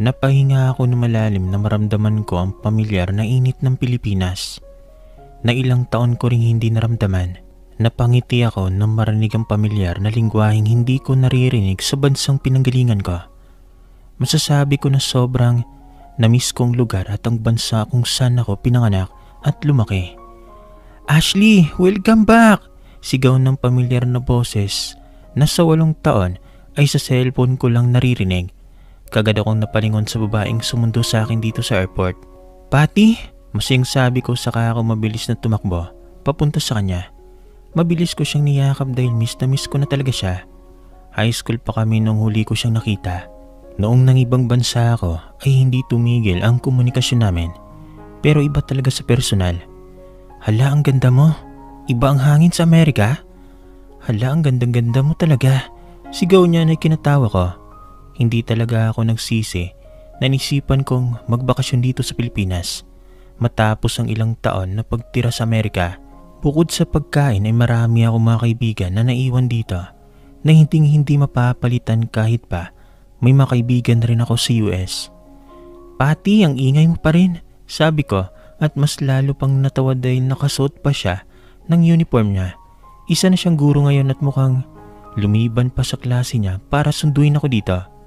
Napahinga ako na malalim na maramdaman ko ang pamilyar na init ng Pilipinas. Na ilang taon ko ring hindi naramdaman. Napangiti ako nang marinig ang pamilyar na lingwaheng hindi ko naririnig sa bansang pinanggalingan ko. Masasabi ko na sobrang namiss kong lugar at ang bansa kung saan ako pinanganak at lumaki. Ashley, welcome back! Sigaw ng pamilyar na boses na sa walong taon ay sa cellphone ko lang naririnig Kagad akong napalingon sa babaeng sumundo sa akin dito sa airport. Pati, masing sabi ko saka ako mabilis na tumakbo, papunta sa kanya. Mabilis ko siyang niyakap dahil miss na miss ko na talaga siya. High school pa kami nung huli ko siyang nakita. Noong nang ibang bansa ako ay hindi tumigil ang komunikasyon namin. Pero iba talaga sa personal. Hala ang ganda mo. Iba ang hangin sa Amerika. Hala ang gandang-ganda mo talaga. Sigaw niya na kinatawa ko. Hindi talaga ako nagsisi na nisipan kong magbakasyon dito sa Pilipinas. Matapos ang ilang taon na pagtira sa Amerika, bukod sa pagkain ay marami ako mga kaibigan na naiwan dito na hindi hindi mapapalitan kahit pa may mga kaibigan rin ako sa US. Pati ang ingay mo pa rin, sabi ko at mas lalo pang natawa dahil nakasuot pa siya ng uniform niya. Isa na siyang guro ngayon at mukhang lumiban pa sa klase niya para sunduin ako dito.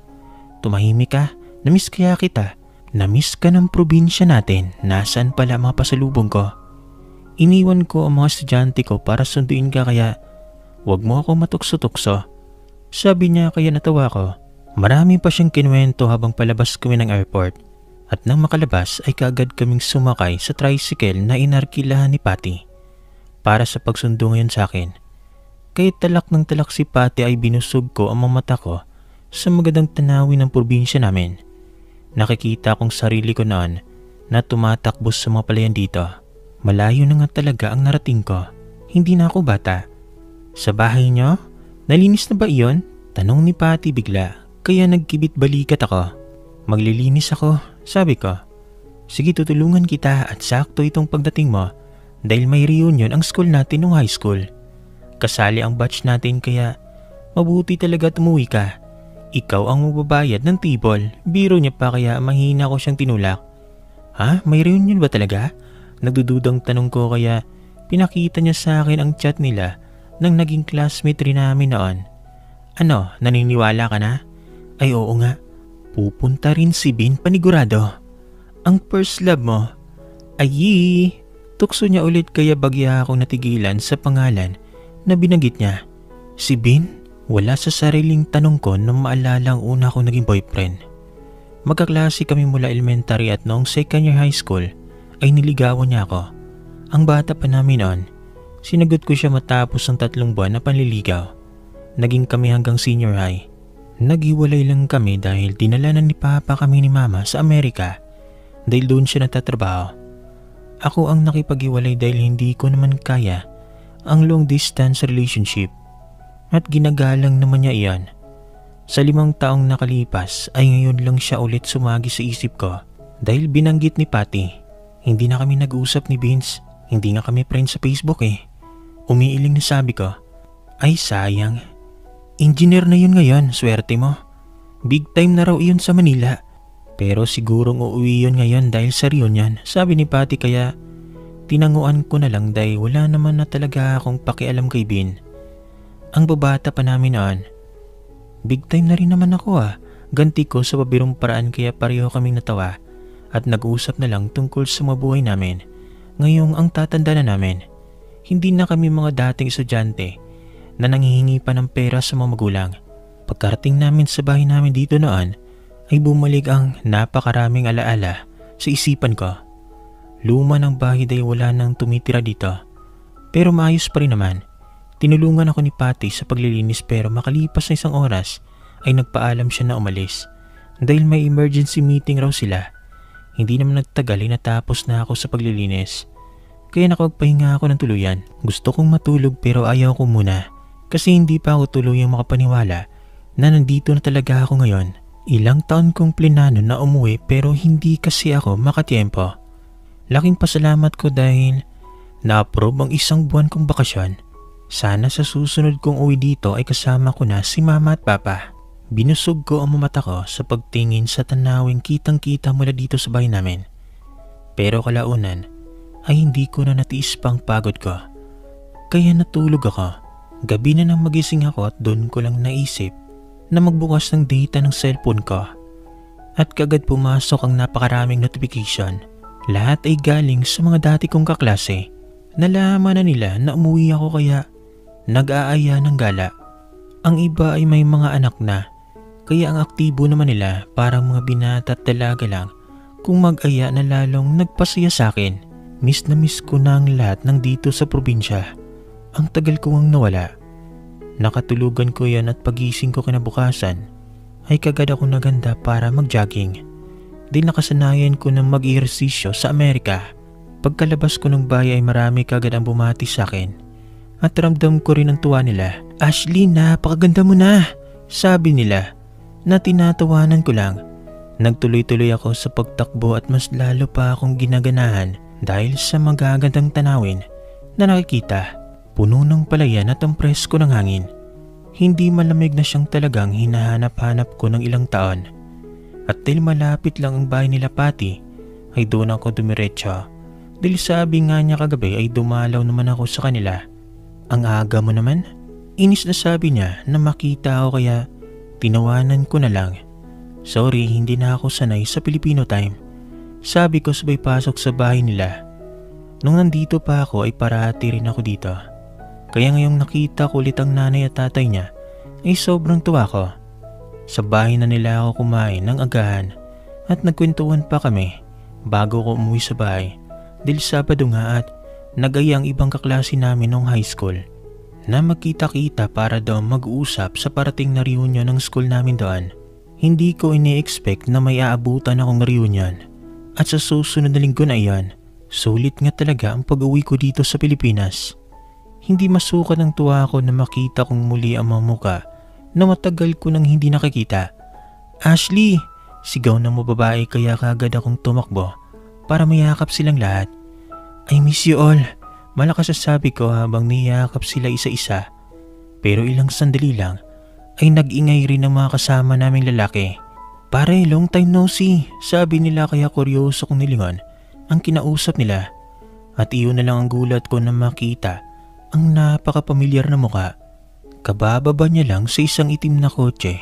Tumahimik ka. Namiss kaya kita. Namiss ka ng probinsya natin. Nasaan pala mga pasalubong ko? Iniwan ko ang mga estudyante ko para sunduin ka kaya wag mo ako matukso-tukso. Sabi niya kaya natawa ko. Marami pa siyang kinuwento habang palabas kami ng airport. At nang makalabas ay kaagad kaming sumakay sa tricycle na inarkilahan ni Patty. Para sa pagsundo ngayon sa akin. Kahit talak ng talak si Patty ay binusog ko ang mga mata ko sa magandang tanawin ng probinsya namin. Nakikita kong sarili ko noon na tumatakbo sa mga palayan dito. Malayo na nga talaga ang narating ko. Hindi na ako bata. Sa bahay niyo? Nalinis na ba iyon? Tanong ni Patty bigla kaya nagkibit balikat ako. Maglilinis ako, sabi ko. Sige tutulungan kita at sakto itong pagdating mo dahil may reunion ang school natin nung high school. Kasali ang batch natin kaya mabuti talaga tumuwi ka ikaw ang magbabayad ng tibol. Biro niya pa kaya mahina ko siyang tinulak. Ha? May reunion ba talaga? Nagdududang tanong ko kaya pinakita niya sa akin ang chat nila nang naging classmate rin namin noon. Ano, naniniwala ka na? Ay oo nga, pupunta rin si Bin panigurado. Ang first love mo. Ayi! Tukso niya ulit kaya bagya akong natigilan sa pangalan na binagit niya. Si Bin? Wala sa sariling tanong ko nang maalala ang una kong naging boyfriend. Magkaklase kami mula elementary at noong second year high school ay niligawan niya ako. Ang bata pa namin noon, sinagot ko siya matapos ang tatlong buwan na panliligaw. Naging kami hanggang senior high. Naghiwalay lang kami dahil dinala na ni Papa kami ni Mama sa Amerika dahil doon siya natatrabaho. Ako ang nakipaghiwalay dahil hindi ko naman kaya ang long distance relationship at ginagalang naman niya iyan. Sa limang taong nakalipas ay ngayon lang siya ulit sumagi sa isip ko dahil binanggit ni Patty. Hindi na kami nag-usap ni Vince, hindi nga kami friends sa Facebook eh. Umiiling na sabi ko, ay sayang. Engineer na yun ngayon, swerte mo. Big time na raw iyon sa Manila. Pero sigurong uuwi yun ngayon dahil sa reunion, sabi ni Patty kaya tinanguan ko na lang dahil wala naman na talaga akong pakialam kay Bin. Ang babata pa namin noon. Big time na rin naman ako ah. Ganti ko sa pabirong paraan kaya pareho kaming natawa at nag-usap na lang tungkol sa mabuhay namin. Ngayong ang tatanda na namin, hindi na kami mga dating estudyante na nangihingi pa ng pera sa mga magulang. Pagkarating namin sa bahay namin dito noon, ay bumalik ang napakaraming alaala sa isipan ko. Luma ng bahay dahil wala nang tumitira dito. Pero maayos pa rin naman Tinulungan ako ni Patty sa paglilinis pero makalipas na isang oras ay nagpaalam siya na umalis. Dahil may emergency meeting raw sila. Hindi naman nagtagal ay natapos na ako sa paglilinis. Kaya nakapagpahinga ako ng tuluyan. Gusto kong matulog pero ayaw ko muna. Kasi hindi pa ako tuluyang makapaniwala na nandito na talaga ako ngayon. Ilang taon kong plinano na umuwi pero hindi kasi ako makatiempo. Laking pasalamat ko dahil na-approve ang isang buwan kong bakasyon sana sa susunod kong uwi dito ay kasama ko na si mama at papa. Binusog ko ang mata ko sa pagtingin sa tanawing kitang kita mula dito sa bahay namin. Pero kalaunan ay hindi ko na natiis pang pagod ko. Kaya natulog ako. Gabi na nang magising ako at doon ko lang naisip na magbukas ng data ng cellphone ko. At kagad pumasok ang napakaraming notification. Lahat ay galing sa mga dati kong kaklase. Nalaman na nila na umuwi ako kaya nag-aaya ng gala. Ang iba ay may mga anak na, kaya ang aktibo naman nila parang mga binata at dalaga lang kung mag-aya na lalong nagpasaya sa akin. Miss na miss ko na ang lahat ng dito sa probinsya. Ang tagal ko ang nawala. Nakatulugan ko yan at pagising ko kinabukasan ay kagad ako naganda para mag-jogging. Di nakasanayan ko ng mag-ehersisyo sa Amerika. Pagkalabas ko ng bahay ay marami kagad ang bumati sa akin. At ramdam ko rin ang tuwa nila. Ashley, napakaganda mo na! Sabi nila na tinatawanan ko lang. Nagtuloy-tuloy ako sa pagtakbo at mas lalo pa akong ginaganahan dahil sa magagandang tanawin na nakikita. Puno ng palayan at ang presko ng hangin. Hindi malamig na siyang talagang hinahanap-hanap ko ng ilang taon. At dahil malapit lang ang bahay nila Pati, ay doon ako dumiretso. Dahil sabi nga niya kagabi ay dumalaw naman ako sa kanila. Ang aga mo naman? Inis na sabi niya na makita ako kaya tinawanan ko na lang. Sorry, hindi na ako sanay sa Filipino time. Sabi ko sabay pasok sa bahay nila. Nung nandito pa ako ay parati rin ako dito. Kaya ngayong nakita ko ulit ang nanay at tatay niya ay sobrang tuwa ko. Sa bahay na nila ako kumain ng agahan at nagkwentuhan pa kami bago ko umuwi sa bahay dahil Sabado nga at nagaya ang ibang kaklase namin nung high school na magkita-kita para daw mag-uusap sa parating na reunion ng school namin doon. Hindi ko ini-expect na may aabutan akong reunion at sa susunod na linggo na iyon, sulit nga talaga ang pag-uwi ko dito sa Pilipinas. Hindi masukat ang tuwa ko na makita kong muli ang mga muka na matagal ko nang hindi nakikita. Ashley! Sigaw ng mababae kaya kagad akong tumakbo para mayakap silang lahat. I miss you all. Malakas sabi ko habang niyakap sila isa-isa. Pero ilang sandali lang ay nag-ingay rin ang mga kasama naming lalaki. Pare, long time no see. Sabi nila kaya kuryoso kong nilingon ang kinausap nila. At iyon na lang ang gulat ko na makita ang napakapamilyar na muka. Kabababa niya lang sa isang itim na kotse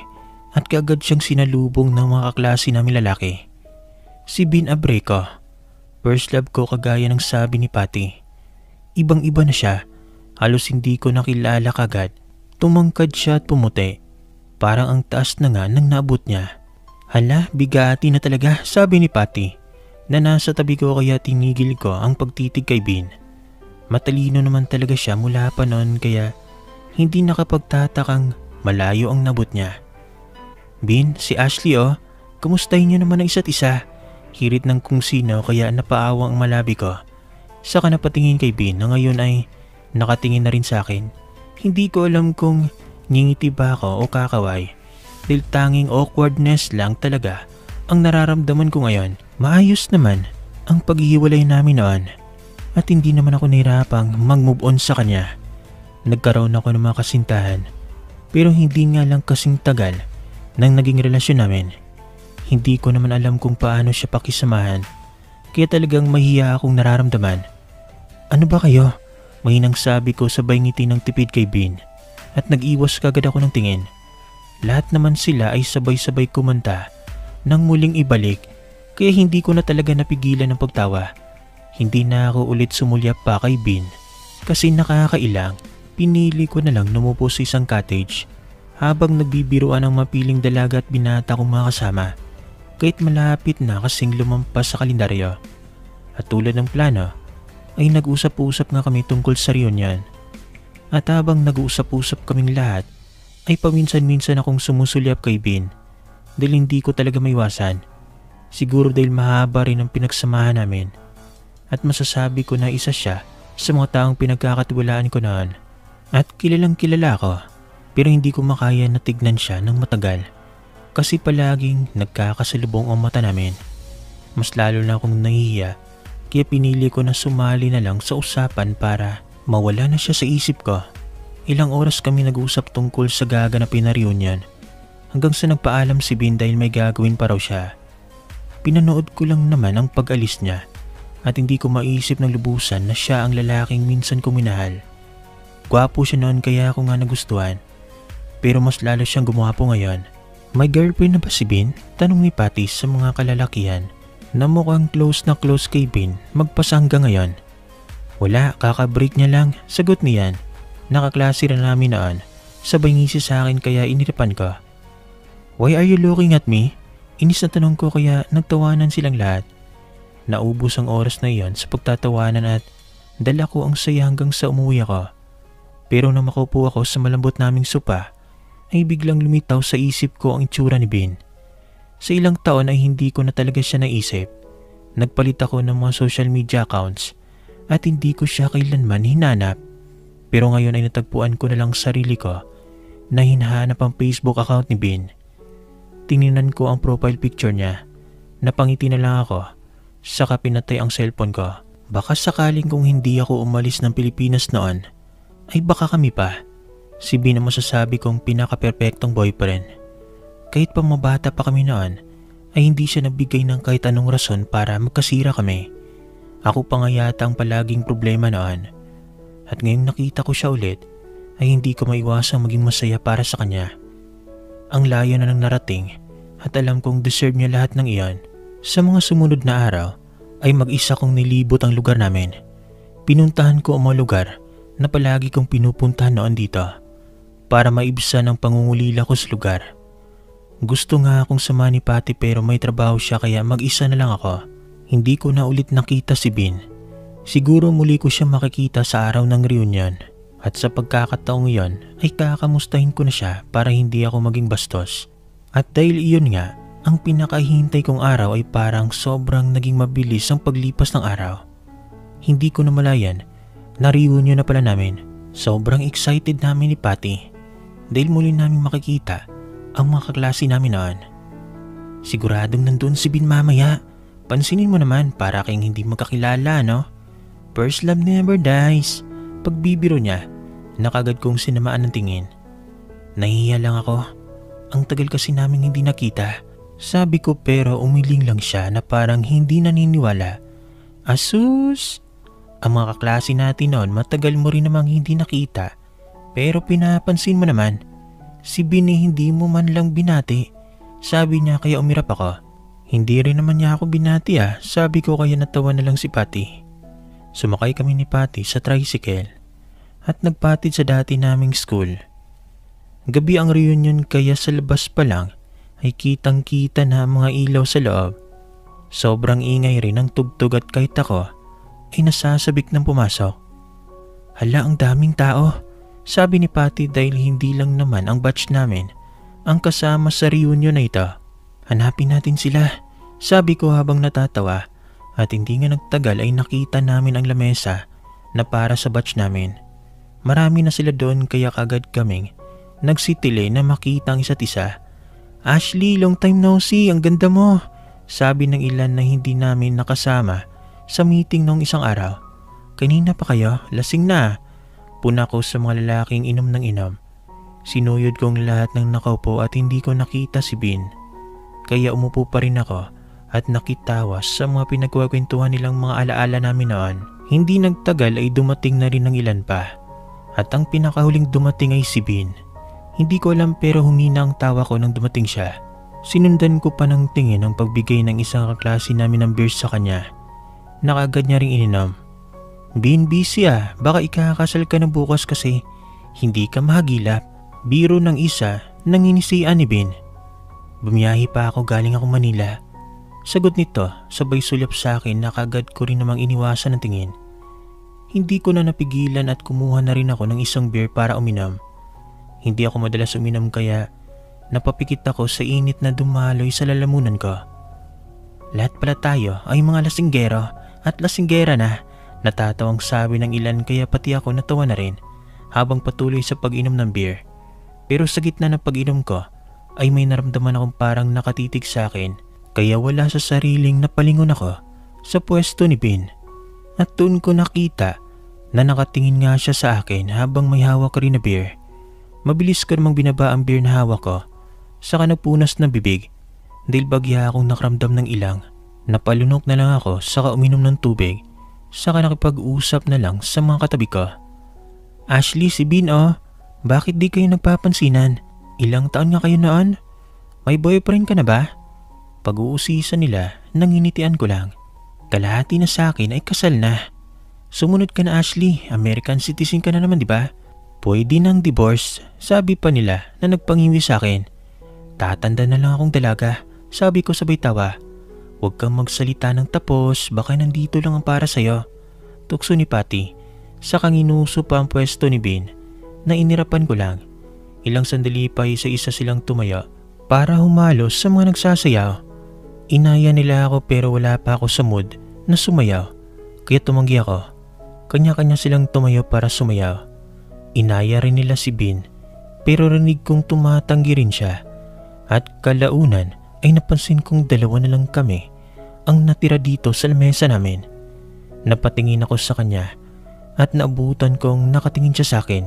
at kaagad siyang sinalubong ng mga kaklase namin lalaki. Si Bin Abreco. First love ko kagaya ng sabi ni Patty. Ibang iba na siya. Halos hindi ko nakilala kagad. Tumangkad siya at pumuti. Parang ang taas na nga nang naabot niya. Hala, bigati na talaga, sabi ni Patty. Na nasa tabi ko kaya tinigil ko ang pagtitig kay Bin. Matalino naman talaga siya mula pa noon kaya hindi nakapagtatakang malayo ang nabot niya. Bin, si Ashley oh, kumustahin niyo naman ang isa't isa. Hirit ng kung sino kaya napaawa ang malabi ko. Saka napatingin kay Bin na ngayon ay nakatingin na rin sa akin. Hindi ko alam kung ngingiti ba ako o kakaway. Dahil tanging awkwardness lang talaga ang nararamdaman ko ngayon. Maayos naman ang paghihiwalay namin noon at hindi naman ako nahirapang mag-move on sa kanya. Nagkaroon ako ng mga kasintahan pero hindi nga lang kasing tagal nang naging relasyon namin. Hindi ko naman alam kung paano siya pakisamahan kaya talagang mahiya akong nararamdaman. Ano ba kayo? Mahinang sabi ko sabay ngiti ng tipid kay Bin at nag-iwas kagad ako ng tingin. Lahat naman sila ay sabay-sabay kumanta nang muling ibalik kaya hindi ko na talaga napigilan ng pagtawa. Hindi na ako ulit sumulyap pa kay Bin kasi nakakailang pinili ko na lang numupo sa isang cottage habang nagbibiruan ang mapiling dalaga at binata kong mga kasama kahit malapit na kasing lumampas sa kalendaryo. At tulad ng plano ay nag-usap-usap nga kami tungkol sa reunion. At habang nag-usap-usap kaming lahat ay paminsan-minsan akong sumusulyap kay Bin dahil hindi ko talaga maiwasan. Siguro dahil mahaba rin ang pinagsamahan namin at masasabi ko na isa siya sa mga taong pinagkakatiwalaan ko noon. At kilalang kilala ko pero hindi ko makaya na tignan siya ng matagal kasi palaging nagkakasalubong ang mata namin. Mas lalo na akong nahihiya kaya pinili ko na sumali na lang sa usapan para mawala na siya sa isip ko. Ilang oras kami nag-usap tungkol sa gaganapin na reunion hanggang sa nagpaalam si Bin dahil may gagawin pa raw siya. Pinanood ko lang naman ang pag-alis niya at hindi ko maisip ng lubusan na siya ang lalaking minsan kong minahal. Gwapo siya noon kaya ako nga nagustuhan. Pero mas lalo siyang gumwapo ngayon. May girlfriend na ba si Bin? Tanong ni Patty sa mga kalalakihan na mukhang close na close kay Bin magpasa hanggang ngayon. Wala, kakabreak niya lang. Sagot niyan. Nakaklase rin namin noon. Sabay ngisi sa akin kaya inirapan ko. Why are you looking at me? Inis na tanong ko kaya nagtawanan silang lahat. Naubos ang oras na iyon sa pagtatawanan at dala ko ang saya hanggang sa umuwi ako. Pero nang makaupo ako sa malambot naming sopa, ay biglang lumitaw sa isip ko ang itsura ni Bin. Sa ilang taon ay hindi ko na talaga siya naisip. Nagpalit ako ng mga social media accounts at hindi ko siya kailanman hinanap. Pero ngayon ay natagpuan ko na lang sarili ko na hinahanap ang Facebook account ni Bin. Tingnan ko ang profile picture niya. Napangiti na lang ako. Saka pinatay ang cellphone ko. Baka sakaling kung hindi ako umalis ng Pilipinas noon, ay baka kami pa. Si Bin ang masasabi kong pinaka-perfectong boyfriend. Kahit pa mabata pa kami noon, ay hindi siya nagbigay ng kahit anong rason para magkasira kami. Ako pa nga yata ang palaging problema noon. At ngayong nakita ko siya ulit, ay hindi ko maiwasang maging masaya para sa kanya. Ang layo na nang narating at alam kong deserve niya lahat ng iyon. Sa mga sumunod na araw ay mag-isa kong nilibot ang lugar namin. Pinuntahan ko ang mga lugar na palagi kong pinupuntahan noon dito para maibsan ang pangungulila ko sa lugar. Gusto nga akong sama ni Patty pero may trabaho siya kaya mag-isa na lang ako. Hindi ko na ulit nakita si Bin. Siguro muli ko siya makikita sa araw ng reunion at sa pagkakataong iyon ay kakamustahin ko na siya para hindi ako maging bastos. At dahil iyon nga, ang pinakahintay kong araw ay parang sobrang naging mabilis ang paglipas ng araw. Hindi ko na malayan, na-reunion na pala namin. Sobrang excited namin ni Patty dahil muli namin makikita ang mga kaklase namin noon. Siguradong nandun si Bin mamaya Pansinin mo naman para kayong hindi magkakilala, no? First love never dies. Pagbibiro niya, nakagad kong sinamaan ng tingin. Nahihiya lang ako. Ang tagal kasi namin hindi nakita. Sabi ko pero umiling lang siya na parang hindi naniniwala. Asus! Ang mga kaklase natin noon matagal mo rin namang hindi nakita. Pero pinapansin mo naman, si Bini hindi mo man lang binati. Sabi niya kaya umirap ako. Hindi rin naman niya ako binati ah, sabi ko kaya natawa na lang si Patty. Sumakay kami ni Patty sa tricycle at nagpatid sa dati naming school. Gabi ang reunion kaya sa labas pa lang ay kitang kita na mga ilaw sa loob. Sobrang ingay rin ang tugtog at kahit ako ay nasasabik ng pumasok. Hala ang daming tao, sabi ni Patty dahil hindi lang naman ang batch namin ang kasama sa reunion na ito. Hanapin natin sila, sabi ko habang natatawa at hindi nga nagtagal ay nakita namin ang lamesa na para sa batch namin. Marami na sila doon kaya kagad kaming nagsitili na makita ang isa't isa. Ashley, long time no see, ang ganda mo. Sabi ng ilan na hindi namin nakasama sa meeting nung isang araw. Kanina pa kayo, lasing na. Puna ko sa mga lalaking inom ng inom. Sinuyod kong lahat ng nakaupo at hindi ko nakita si Bin. Kaya umupo pa rin ako at nakitawas sa mga pinagkukwentuhan nilang mga alaala namin noon. Hindi nagtagal ay dumating na rin ng ilan pa. At ang pinakahuling dumating ay si Bin. Hindi ko alam pero humina ang tawa ko nang dumating siya. Sinundan ko pa ng tingin ang pagbigay ng isang kaklase namin ng beers sa kanya. Nakagad niya ring ininom. Bin busy ah, baka ikakasal ka na bukas kasi hindi ka mahagilap. Biro ng isa nang inisian ni Bin. Bumiyahi pa ako galing ako Manila. Sagot nito, sabay sulyap sa akin na kagad ko rin namang iniwasan ng tingin. Hindi ko na napigilan at kumuha na rin ako ng isang beer para uminom. Hindi ako madalas uminom kaya napapikit ako sa init na dumaloy sa lalamunan ko. Lahat pala tayo ay mga lasinggero at lasinggera na. Natatawang sabi ng ilan kaya pati ako natawa na rin habang patuloy sa pag-inom ng beer. Pero sa gitna ng pag-inom ko ay may naramdaman akong parang nakatitig sa akin kaya wala sa sariling napalingon ako sa pwesto ni Bin. At doon ko nakita na nakatingin nga siya sa akin habang may hawak rin na beer. Mabilis ko namang binaba ang beer na hawak ko Saka nagpunas ng bibig dahil bagya akong nakaramdam ng ilang. Napalunok na lang ako saka uminom ng tubig. Saka nakipag-usap na lang sa mga katabi ko. Ashley, si Bean oh. Bakit di kayo nagpapansinan? Ilang taon nga kayo noon? May boyfriend ka na ba? Pag-uusisa nila, nanginitian ko lang. Kalahati na sa akin ay kasal na. Sumunod ka na Ashley, American citizen ka na naman di ba? Pwede nang divorce, sabi pa nila na nagpangiwi sa akin. Tatanda na lang akong dalaga, sabi ko sabay tawa. Huwag kang magsalita ng tapos, baka nandito lang ang para sa'yo. Tukso ni Patty, sa kanginuso pa ang pwesto ni Ben, na inirapan ko lang. Ilang sandali pa isa-isa silang tumaya para humalos sa mga nagsasayaw. Inaya nila ako pero wala pa ako sa mood na sumayaw, kaya tumanggi ako. Kanya-kanya silang tumayo para sumayaw. Inaya rin nila si Bin pero rinig kong tumatanggi rin siya. At kalaunan ay napansin kong dalawa na lang kami ang natira dito sa lamesa namin. Napatingin ako sa kanya at naabutan kong nakatingin siya sa akin.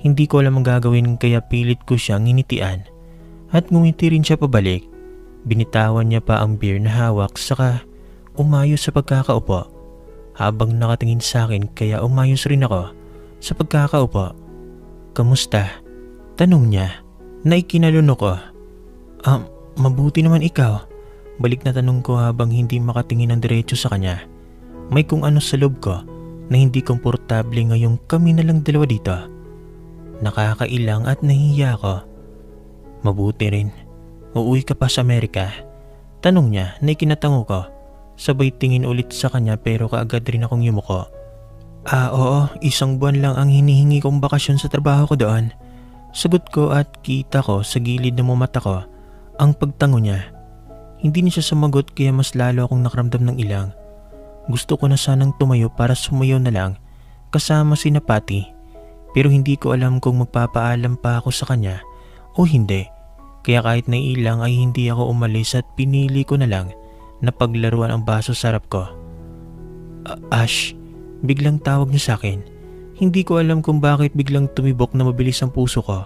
Hindi ko alam ang gagawin kaya pilit ko siyang initian at ngumiti rin siya pabalik. Binitawan niya pa ang beer na hawak saka umayo sa pagkakaupo habang nakatingin sa akin kaya umayos rin ako sa pagkakaupo. Kamusta? Tanong niya na ikinalunok ko. Ah, mabuti naman ikaw. Balik na tanong ko habang hindi makatingin ng diretso sa kanya. May kung ano sa loob ko na hindi komportable ngayong kami na lang dalawa dito. Nakakailang at nahihiya ako. Mabuti rin. Uuwi ka pa sa Amerika? Tanong niya na ikinatango ko Sabay tingin ulit sa kanya pero kaagad rin akong yumuko. Ah oo, isang buwan lang ang hinihingi kong bakasyon sa trabaho ko doon. Sagot ko at kita ko sa gilid ng mata ko ang pagtango niya. Hindi niya siya sumagot kaya mas lalo akong nakaramdam ng ilang. Gusto ko na sanang tumayo para sumayaw na lang kasama si Napati pero hindi ko alam kung magpapaalam pa ako sa kanya o hindi. Kaya kahit nailang ay hindi ako umalis at pinili ko na lang na paglaruan ang baso sa harap ko. Ash, biglang tawag niya sa akin. Hindi ko alam kung bakit biglang tumibok na mabilis ang puso ko.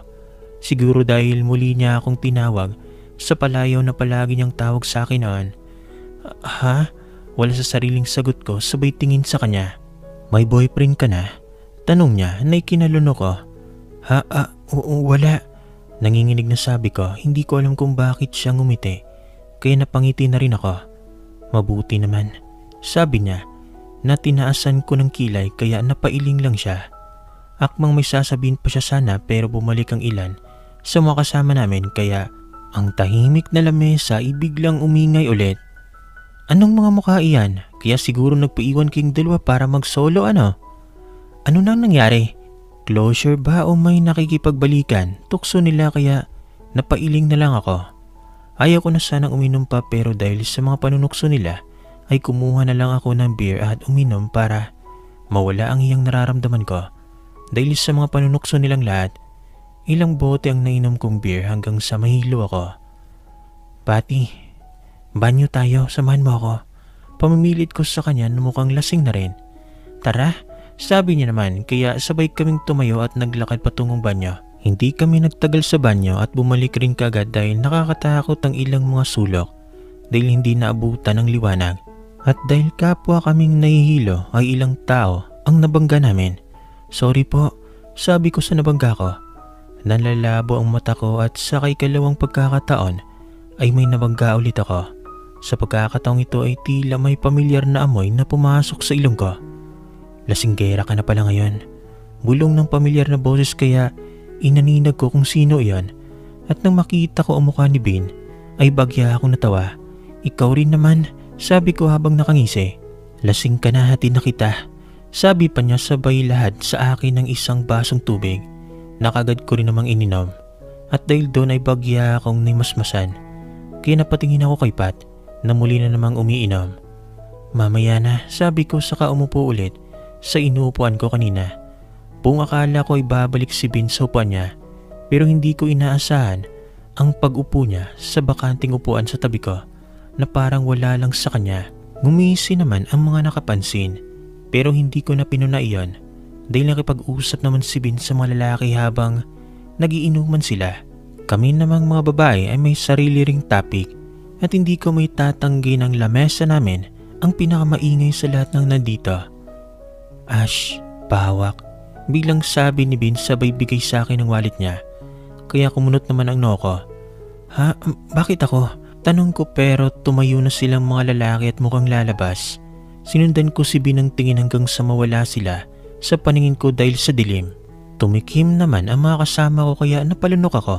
Siguro dahil muli niya akong tinawag sa palayaw na palagi niyang tawag sa akin noon. Ha? Wala sa sariling sagot ko sabay tingin sa kanya. May boyfriend ka na? Tanong niya na ikinaluno ko. Ha? Ah, oo, wala. Nanginginig na sabi ko, hindi ko alam kung bakit siya ngumiti. Kaya napangiti na rin ako. Mabuti naman. Sabi niya na tinaasan ko ng kilay kaya napailing lang siya. Akmang may sasabihin pa siya sana pero bumalik ang ilan sa mga kasama namin kaya ang tahimik na lamesa ay biglang umingay ulit. Anong mga mukha iyan? Kaya siguro nagpaiwan king dalawa para mag-solo ano? Ano nang nangyari? Closure ba o may nakikipagbalikan? Tukso nila kaya napailing na lang ako. Ayaw ko na sanang uminom pa pero dahil sa mga panunukso nila ay kumuha na lang ako ng beer at uminom para mawala ang iyang nararamdaman ko. Dahil sa mga panunukso nilang lahat, ilang bote ang nainom kong beer hanggang sa mahilo ako. Pati, banyo tayo, samahan mo ako. Pamimilit ko sa kanya na mukhang lasing na rin. Tara, sabi niya naman kaya sabay kaming tumayo at naglakad patungong banyo. Hindi kami nagtagal sa banyo at bumalik rin kagad dahil nakakatakot ang ilang mga sulok dahil hindi naabutan ng liwanag. At dahil kapwa kaming nahihilo ay ilang tao ang nabangga namin. Sorry po, sabi ko sa nabangga ko. Nalalabo ang mata ko at sa kay kalawang pagkakataon ay may nabangga ulit ako. Sa pagkakataong ito ay tila may pamilyar na amoy na pumasok sa ilong ko. Lasinggera ka na pala ngayon. Bulong ng pamilyar na boses kaya Inaninag ko kung sino iyon at nang makita ko ang mukha ni Bin ay bagya akong natawa. Ikaw rin naman, sabi ko habang nakangisi. Lasing ka na hati na kita. Sabi pa niya sabay lahat sa akin ng isang basong tubig. Nakagad ko rin namang ininom. At dahil doon ay bagya akong nimasmasan. Kaya napatingin ako kay Pat na muli na namang umiinom. Mamaya na, sabi ko saka umupo ulit sa inuupuan ko kanina. Buong akala ko ay babalik si Bin sa upuan niya pero hindi ko inaasahan ang pag-upo niya sa bakanting upuan sa tabi ko na parang wala lang sa kanya. Ngumisi naman ang mga nakapansin pero hindi ko na pinuna iyon dahil nakipag-usap naman si Bin sa mga lalaki habang nagiinuman sila. Kami namang mga babae ay may sarili ring topic at hindi ko may tatanggi ng lamesa namin ang pinakamaingay sa lahat ng nandito. Ash, pahawak. Biglang sabi ni Bin sabay bigay sa akin ng wallet niya. Kaya kumunot naman ang noko. Ha? Bakit ako? Tanong ko pero tumayo na silang mga lalaki at mukhang lalabas. Sinundan ko si Bin ng tingin hanggang sa mawala sila sa paningin ko dahil sa dilim. Tumikim naman ang mga kasama ko kaya napalunok ako.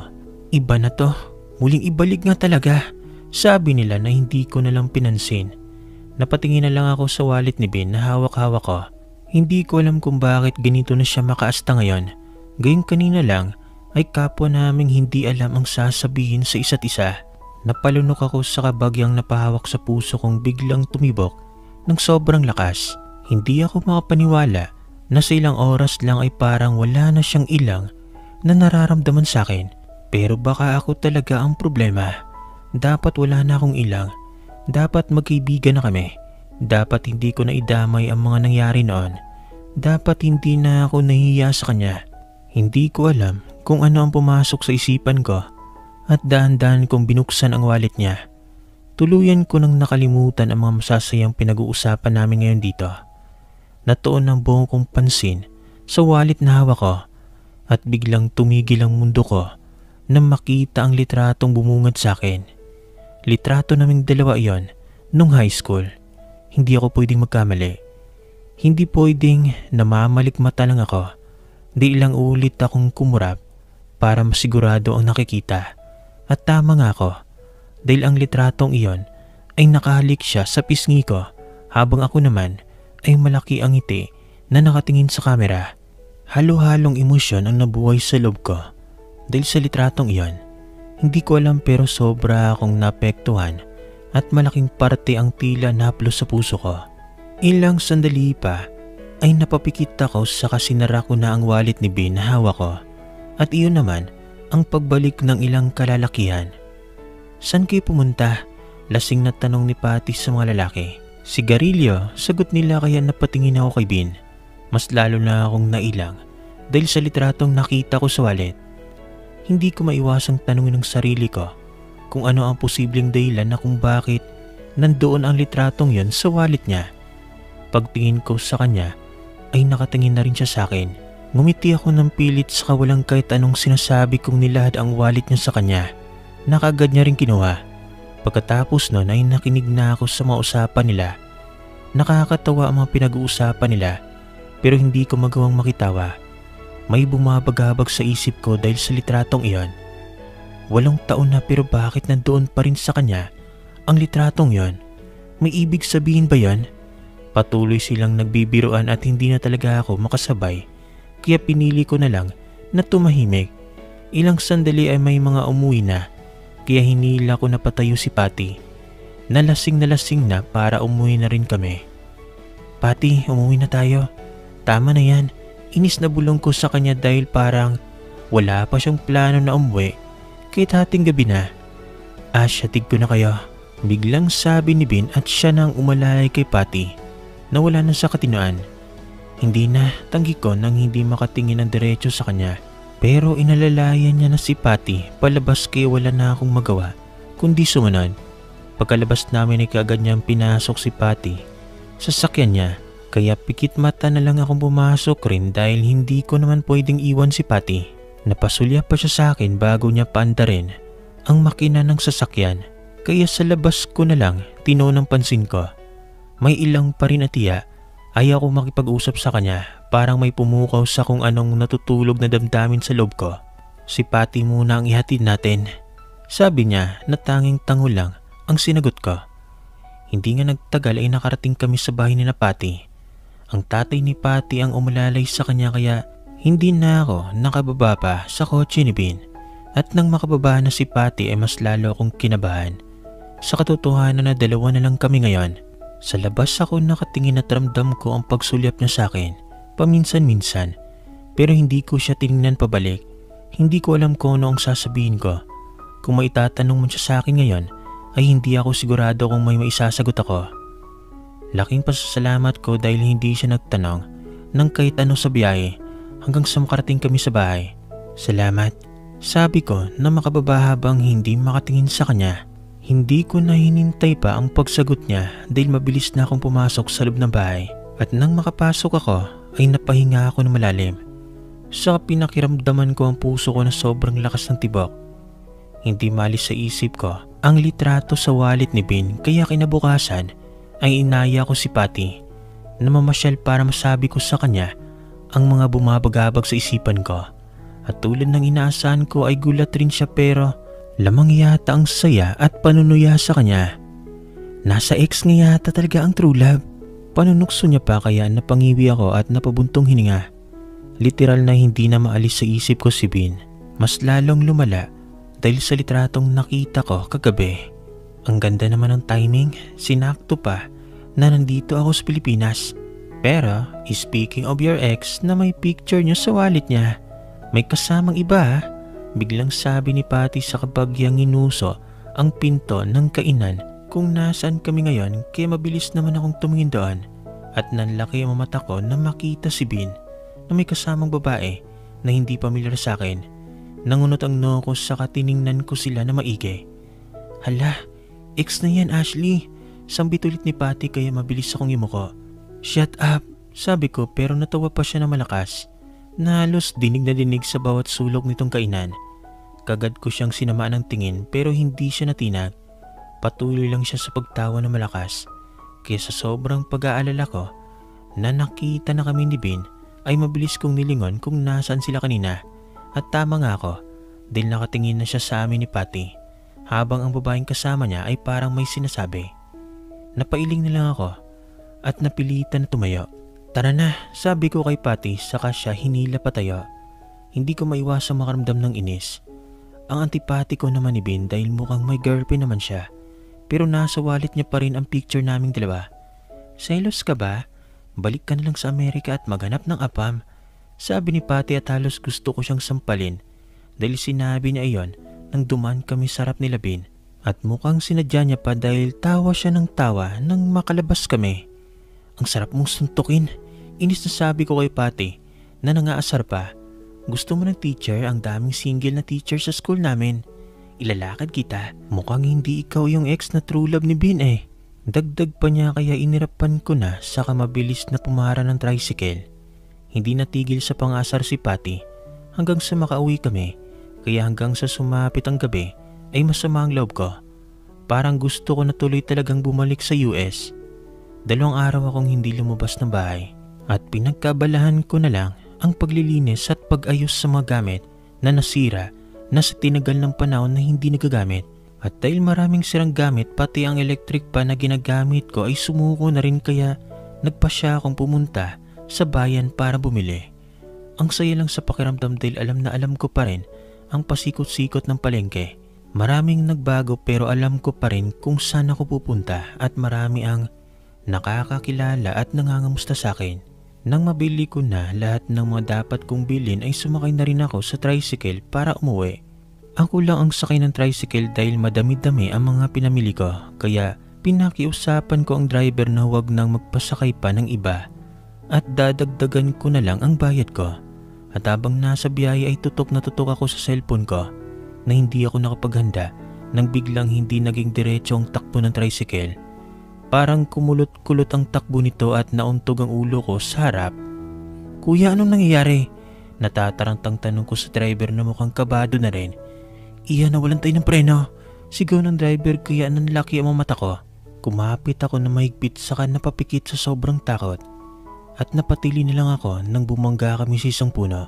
Iba na to. Muling ibalik nga talaga. Sabi nila na hindi ko na lang pinansin. Napatingin na lang ako sa wallet ni Ben na hawak-hawak ko. Hindi ko alam kung bakit ganito na siya makaasta ngayon. Gayong kanina lang ay kapwa naming hindi alam ang sasabihin sa isa't isa. Napalunok ako sa kabagyang napahawak sa puso kong biglang tumibok ng sobrang lakas. Hindi ako makapaniwala na sa ilang oras lang ay parang wala na siyang ilang na nararamdaman sa akin. Pero baka ako talaga ang problema. Dapat wala na akong ilang. Dapat magkaibigan na kami. Dapat hindi ko na idamay ang mga nangyari noon. Dapat hindi na ako nahiya sa kanya. Hindi ko alam kung ano ang pumasok sa isipan ko at dahan-dahan kong binuksan ang wallet niya. Tuluyan ko nang nakalimutan ang mga masasayang pinag-uusapan namin ngayon dito. Natuon ang buong kong pansin sa wallet na hawak ko at biglang tumigil ang mundo ko nang makita ang litratong bumungad sa akin. Litrato naming dalawa iyon nung high school. Hindi ako pwedeng magkamali. Hindi pwedeng namamalikmata lang ako. Di ilang ulit akong kumurap para masigurado ang nakikita. At tama nga ako dahil ang litratong iyon ay nakahalik siya sa pisngi ko habang ako naman ay malaki ang ngiti na nakatingin sa kamera. Halo-halong emosyon ang nabuhay sa loob ko dahil sa litratong iyon. Hindi ko alam pero sobra akong napektuhan at malaking parte ang tila naplo sa puso ko. Ilang sandali pa ay napapikit ako sa kasinara ko na ang wallet ni Ben na hawak ko at iyon naman ang pagbalik ng ilang kalalakihan. San kayo pumunta? Lasing na tanong ni Patty sa mga lalaki. Sigarilyo, sagot nila kaya napatingin ako kay Bin. Mas lalo na akong nailang dahil sa litratong nakita ko sa wallet. Hindi ko maiwasang tanungin ng sarili ko kung ano ang posibleng dahilan na kung bakit nandoon ang litratong yon sa wallet niya. Pagtingin ko sa kanya ay nakatingin na rin siya sa akin. Ngumiti ako ng pilit sa kawalang kahit anong sinasabi kong nilahad ang wallet niya sa kanya. Nakagad niya rin kinuha. Pagkatapos nun ay nakinig na ako sa mga usapan nila. Nakakatawa ang mga pinag-uusapan nila pero hindi ko magawang makitawa. May bumabagabag sa isip ko dahil sa litratong iyon. Walong taon na pero bakit nandoon pa rin sa kanya ang litratong yon? May ibig sabihin ba yon? Patuloy silang nagbibiruan at hindi na talaga ako makasabay kaya pinili ko na lang na tumahimik. Ilang sandali ay may mga umuwi na kaya hinila ko na patayo si Patty. Nalasing na lasing na para umuwi na rin kami. Patty, umuwi na tayo. Tama na yan. Inis na bulong ko sa kanya dahil parang wala pa siyang plano na umuwi kahit hating gabi na. Ash, hatid ko na kayo. Biglang sabi ni Bin at siya nang umalalay kay Patty na wala na sa katinoan. Hindi na, tanggi ko nang hindi makatingin ng diretso sa kanya. Pero inalalayan niya na si Patty palabas kaya wala na akong magawa kundi sumunod. Pagkalabas namin ay kaagad niyang pinasok si Patty. Sasakyan niya kaya pikit mata na lang akong pumasok rin dahil hindi ko naman pwedeng iwan si Patty. Napasulya pa siya sa akin bago niya paandarin ang makina ng sasakyan kaya sa labas ko na lang tino ng pansin ko may ilang pa rin atiya, ayaw ko makipag-usap sa kanya parang may pumukaw sa kung anong natutulog na damdamin sa loob ko. Si Patty muna ang ihatid natin. Sabi niya na tanging tango lang ang sinagot ko. Hindi nga nagtagal ay nakarating kami sa bahay ni na Patty. Ang tatay ni Patty ang umalalay sa kanya kaya hindi na ako nakababa pa sa kotse ni Bin. At nang makababa na si Patty ay mas lalo akong kinabahan. Sa katotohanan na dalawa na lang kami ngayon sa labas ako nakatingin at ramdam ko ang pagsulyap niya sa akin, paminsan-minsan. Pero hindi ko siya tinignan pabalik. Hindi ko alam kung ano ang sasabihin ko. Kung maitatanong mo siya sa akin ngayon, ay hindi ako sigurado kung may maisasagot ako. Laking pasasalamat ko dahil hindi siya nagtanong ng kahit ano sa biyahe hanggang sa makarating kami sa bahay. Salamat. Sabi ko na makababa habang hindi makatingin sa kanya. Hindi ko na hinintay pa ang pagsagot niya dahil mabilis na akong pumasok sa loob ng bahay at nang makapasok ako ay napahinga ako ng malalim. Sa pinakiramdaman ko ang puso ko na sobrang lakas ng tibok. Hindi malis sa isip ko ang litrato sa wallet ni Bin kaya kinabukasan ay inaya ko si Patty na mamasyal para masabi ko sa kanya ang mga bumabagabag sa isipan ko. At tulad ng inaasahan ko ay gulat rin siya pero Lamang yata ang saya at panunuya sa kanya. Nasa ex nga yata talaga ang true love. Panunukso niya pa kaya napangiwi ako at napabuntong hininga. Literal na hindi na maalis sa isip ko si Bin. Mas lalong lumala dahil sa litratong nakita ko kagabi. Ang ganda naman ng timing, sinakto pa na nandito ako sa Pilipinas. Pero, speaking of your ex na may picture niyo sa wallet niya, may kasamang iba Biglang sabi ni Patty sa kabagyang inuso ang pinto ng kainan kung nasaan kami ngayon kaya mabilis naman akong tumingin doon at nanlaki ang mata ko na makita si Bin na may kasamang babae na hindi pamilyar sa akin. Nangunot ang noo ko sa katiningnan ko sila na maigi. Hala, ex na yan Ashley. Sambit ulit ni Patty kaya mabilis akong imuko. Shut up, sabi ko pero natawa pa siya na malakas. Na dinig na dinig sa bawat sulok nitong kainan. Kagad ko siyang sinamaan ng tingin pero hindi siya natinag. Patuloy lang siya sa pagtawa na malakas. Kaya sa sobrang pag-aalala ko na nakita na kami ni Bin ay mabilis kong nilingon kung nasaan sila kanina. At tama nga ako dahil nakatingin na siya sa amin ni Patty habang ang babaeng kasama niya ay parang may sinasabi. Napailing na lang ako at napilitan na tumayo. Tara na, sabi ko kay Patty saka siya hinila patayo. Hindi ko maiwasang makaramdam ng inis ang antipatiko naman ni Ben dahil mukhang may girlfriend naman siya. Pero nasa wallet niya pa rin ang picture naming dalawa. Selos ka ba? Balik ka na lang sa Amerika at maghanap ng apam. Sabi ni Patty at halos gusto ko siyang sampalin dahil sinabi niya iyon nang duman kami sarap ni Labin at mukhang sinadya niya pa dahil tawa siya ng tawa nang makalabas kami. Ang sarap mong suntukin. Inis na sabi ko kay Patty na nangaasar pa gusto mo ng teacher, ang daming single na teacher sa school namin. Ilalakad kita. Mukhang hindi ikaw yung ex na true love ni Bin eh. Dagdag pa niya kaya inirapan ko na sa mabilis na pumara ng tricycle. Hindi natigil sa pangasar si Patty hanggang sa makauwi kami kaya hanggang sa sumapit ang gabi ay masama ang loob ko. Parang gusto ko na tuloy talagang bumalik sa US. Dalawang araw akong hindi lumabas ng bahay at pinagkabalahan ko na lang ang paglilinis at pag-ayos sa mga gamit na nasira na sa tinagal ng panahon na hindi nagagamit. At dahil maraming sirang gamit pati ang electric pa na ginagamit ko ay sumuko na rin kaya nagpa siya akong pumunta sa bayan para bumili. Ang saya lang sa pakiramdam dahil alam na alam ko pa rin ang pasikot-sikot ng palengke. Maraming nagbago pero alam ko pa rin kung saan ako pupunta at marami ang nakakakilala at nangangamusta sa akin. Nang mabili ko na lahat ng mga dapat kong bilhin ay sumakay na rin ako sa tricycle para umuwi. Ako lang ang sakay ng tricycle dahil madami-dami ang mga pinamili ko kaya pinakiusapan ko ang driver na huwag nang magpasakay pa ng iba at dadagdagan ko na lang ang bayad ko. At habang nasa biyahe ay tutok na tutok ako sa cellphone ko na hindi ako nakapaghanda nang biglang hindi naging diretso ang takbo ng tricycle Parang kumulot-kulot ang takbo nito at nauntog ang ulo ko sa harap. Kuya, anong nangyayari? Natatarantang tanong ko sa driver na mukhang kabado na rin. Iya, nawalan tayo ng preno. Sigaw ng driver kaya nanlaki ang mata ko. Kumapit ako na mahigpit saka napapikit sa sobrang takot. At napatili na lang ako nang bumangga kami sa isang puno.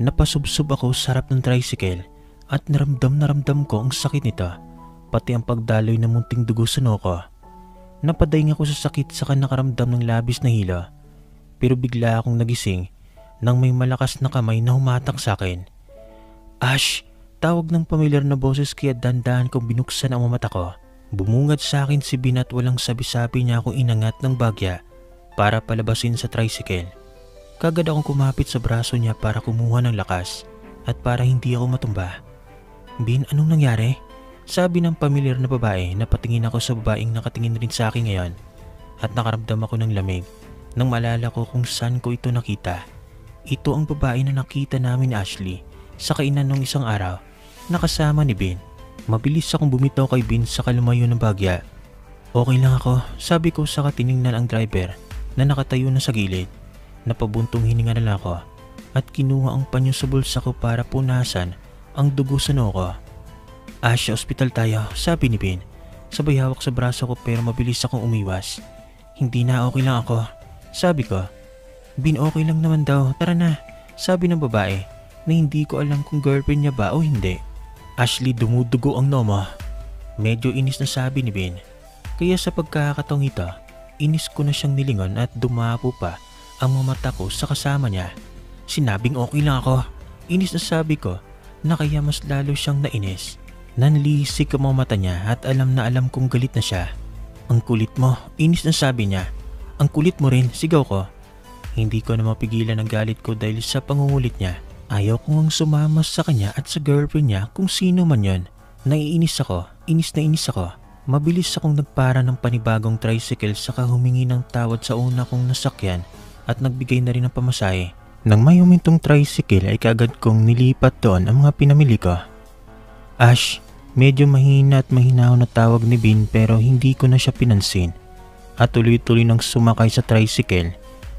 Napasubsob ako sa harap ng tricycle at naramdam na ko ang sakit nito. Pati ang pagdaloy ng munting dugo sa noo ko. Napadaing ako sa sakit sa nakaramdam ng labis na hila. Pero bigla akong nagising nang may malakas na kamay na humatak sa akin. Ash! Tawag ng pamilyar na boses kaya dandahan kong binuksan ang mata ko. Bumungad sa akin si Bin at walang sabi-sabi niya akong inangat ng bagya para palabasin sa tricycle. Kagad akong kumapit sa braso niya para kumuha ng lakas at para hindi ako matumba. Bin, anong nangyari? Sabi ng pamilyar na babae na patingin ako sa babaeng nakatingin rin sa akin ngayon at nakaramdam ako ng lamig nang malala ko kung saan ko ito nakita. Ito ang babae na nakita namin Ashley sa kainan nung isang araw. Nakasama ni Bin. Mabilis akong bumitaw kay Bin sa kalumayo ng bagya. Okay lang ako, sabi ko sa katiningnan ang driver na nakatayo na sa gilid. Napabuntong hininga na lang ako at kinuha ang panyo sa bulsa ko para punasan ang dugo sa noo ko. Asya, ospital tayo, sabi ni Bin. Sabay hawak sa braso ko pero mabilis akong umiwas. Hindi na okay lang ako, sabi ko. Bin okay lang naman daw, tara na, sabi ng babae na hindi ko alam kung girlfriend niya ba o hindi. Ashley dumudugo ang noma. Medyo inis na sabi ni Ben. Kaya sa pagkakataong ito, inis ko na siyang nilingon at dumapo pa ang mga mata ko sa kasama niya. Sinabing okay lang ako. Inis na sabi ko na kaya mas lalo siyang nainis. Nanlisik ang mga mata niya at alam na alam kong galit na siya. Ang kulit mo, inis na sabi niya. Ang kulit mo rin, sigaw ko. Hindi ko na mapigilan ang galit ko dahil sa pangungulit niya. Ayaw kong sumama sa kanya at sa girlfriend niya kung sino man yon. Naiinis ako, inis na inis ako. Mabilis akong nagpara ng panibagong tricycle saka humingi ng tawad sa una kong nasakyan at nagbigay na rin ng pamasahe. Nang may humintong tricycle ay kaagad kong nilipat doon ang mga pinamili ko. Ash, medyo mahina at mahinaw na tawag ni Bin pero hindi ko na siya pinansin. At tuloy-tuloy nang sumakay sa tricycle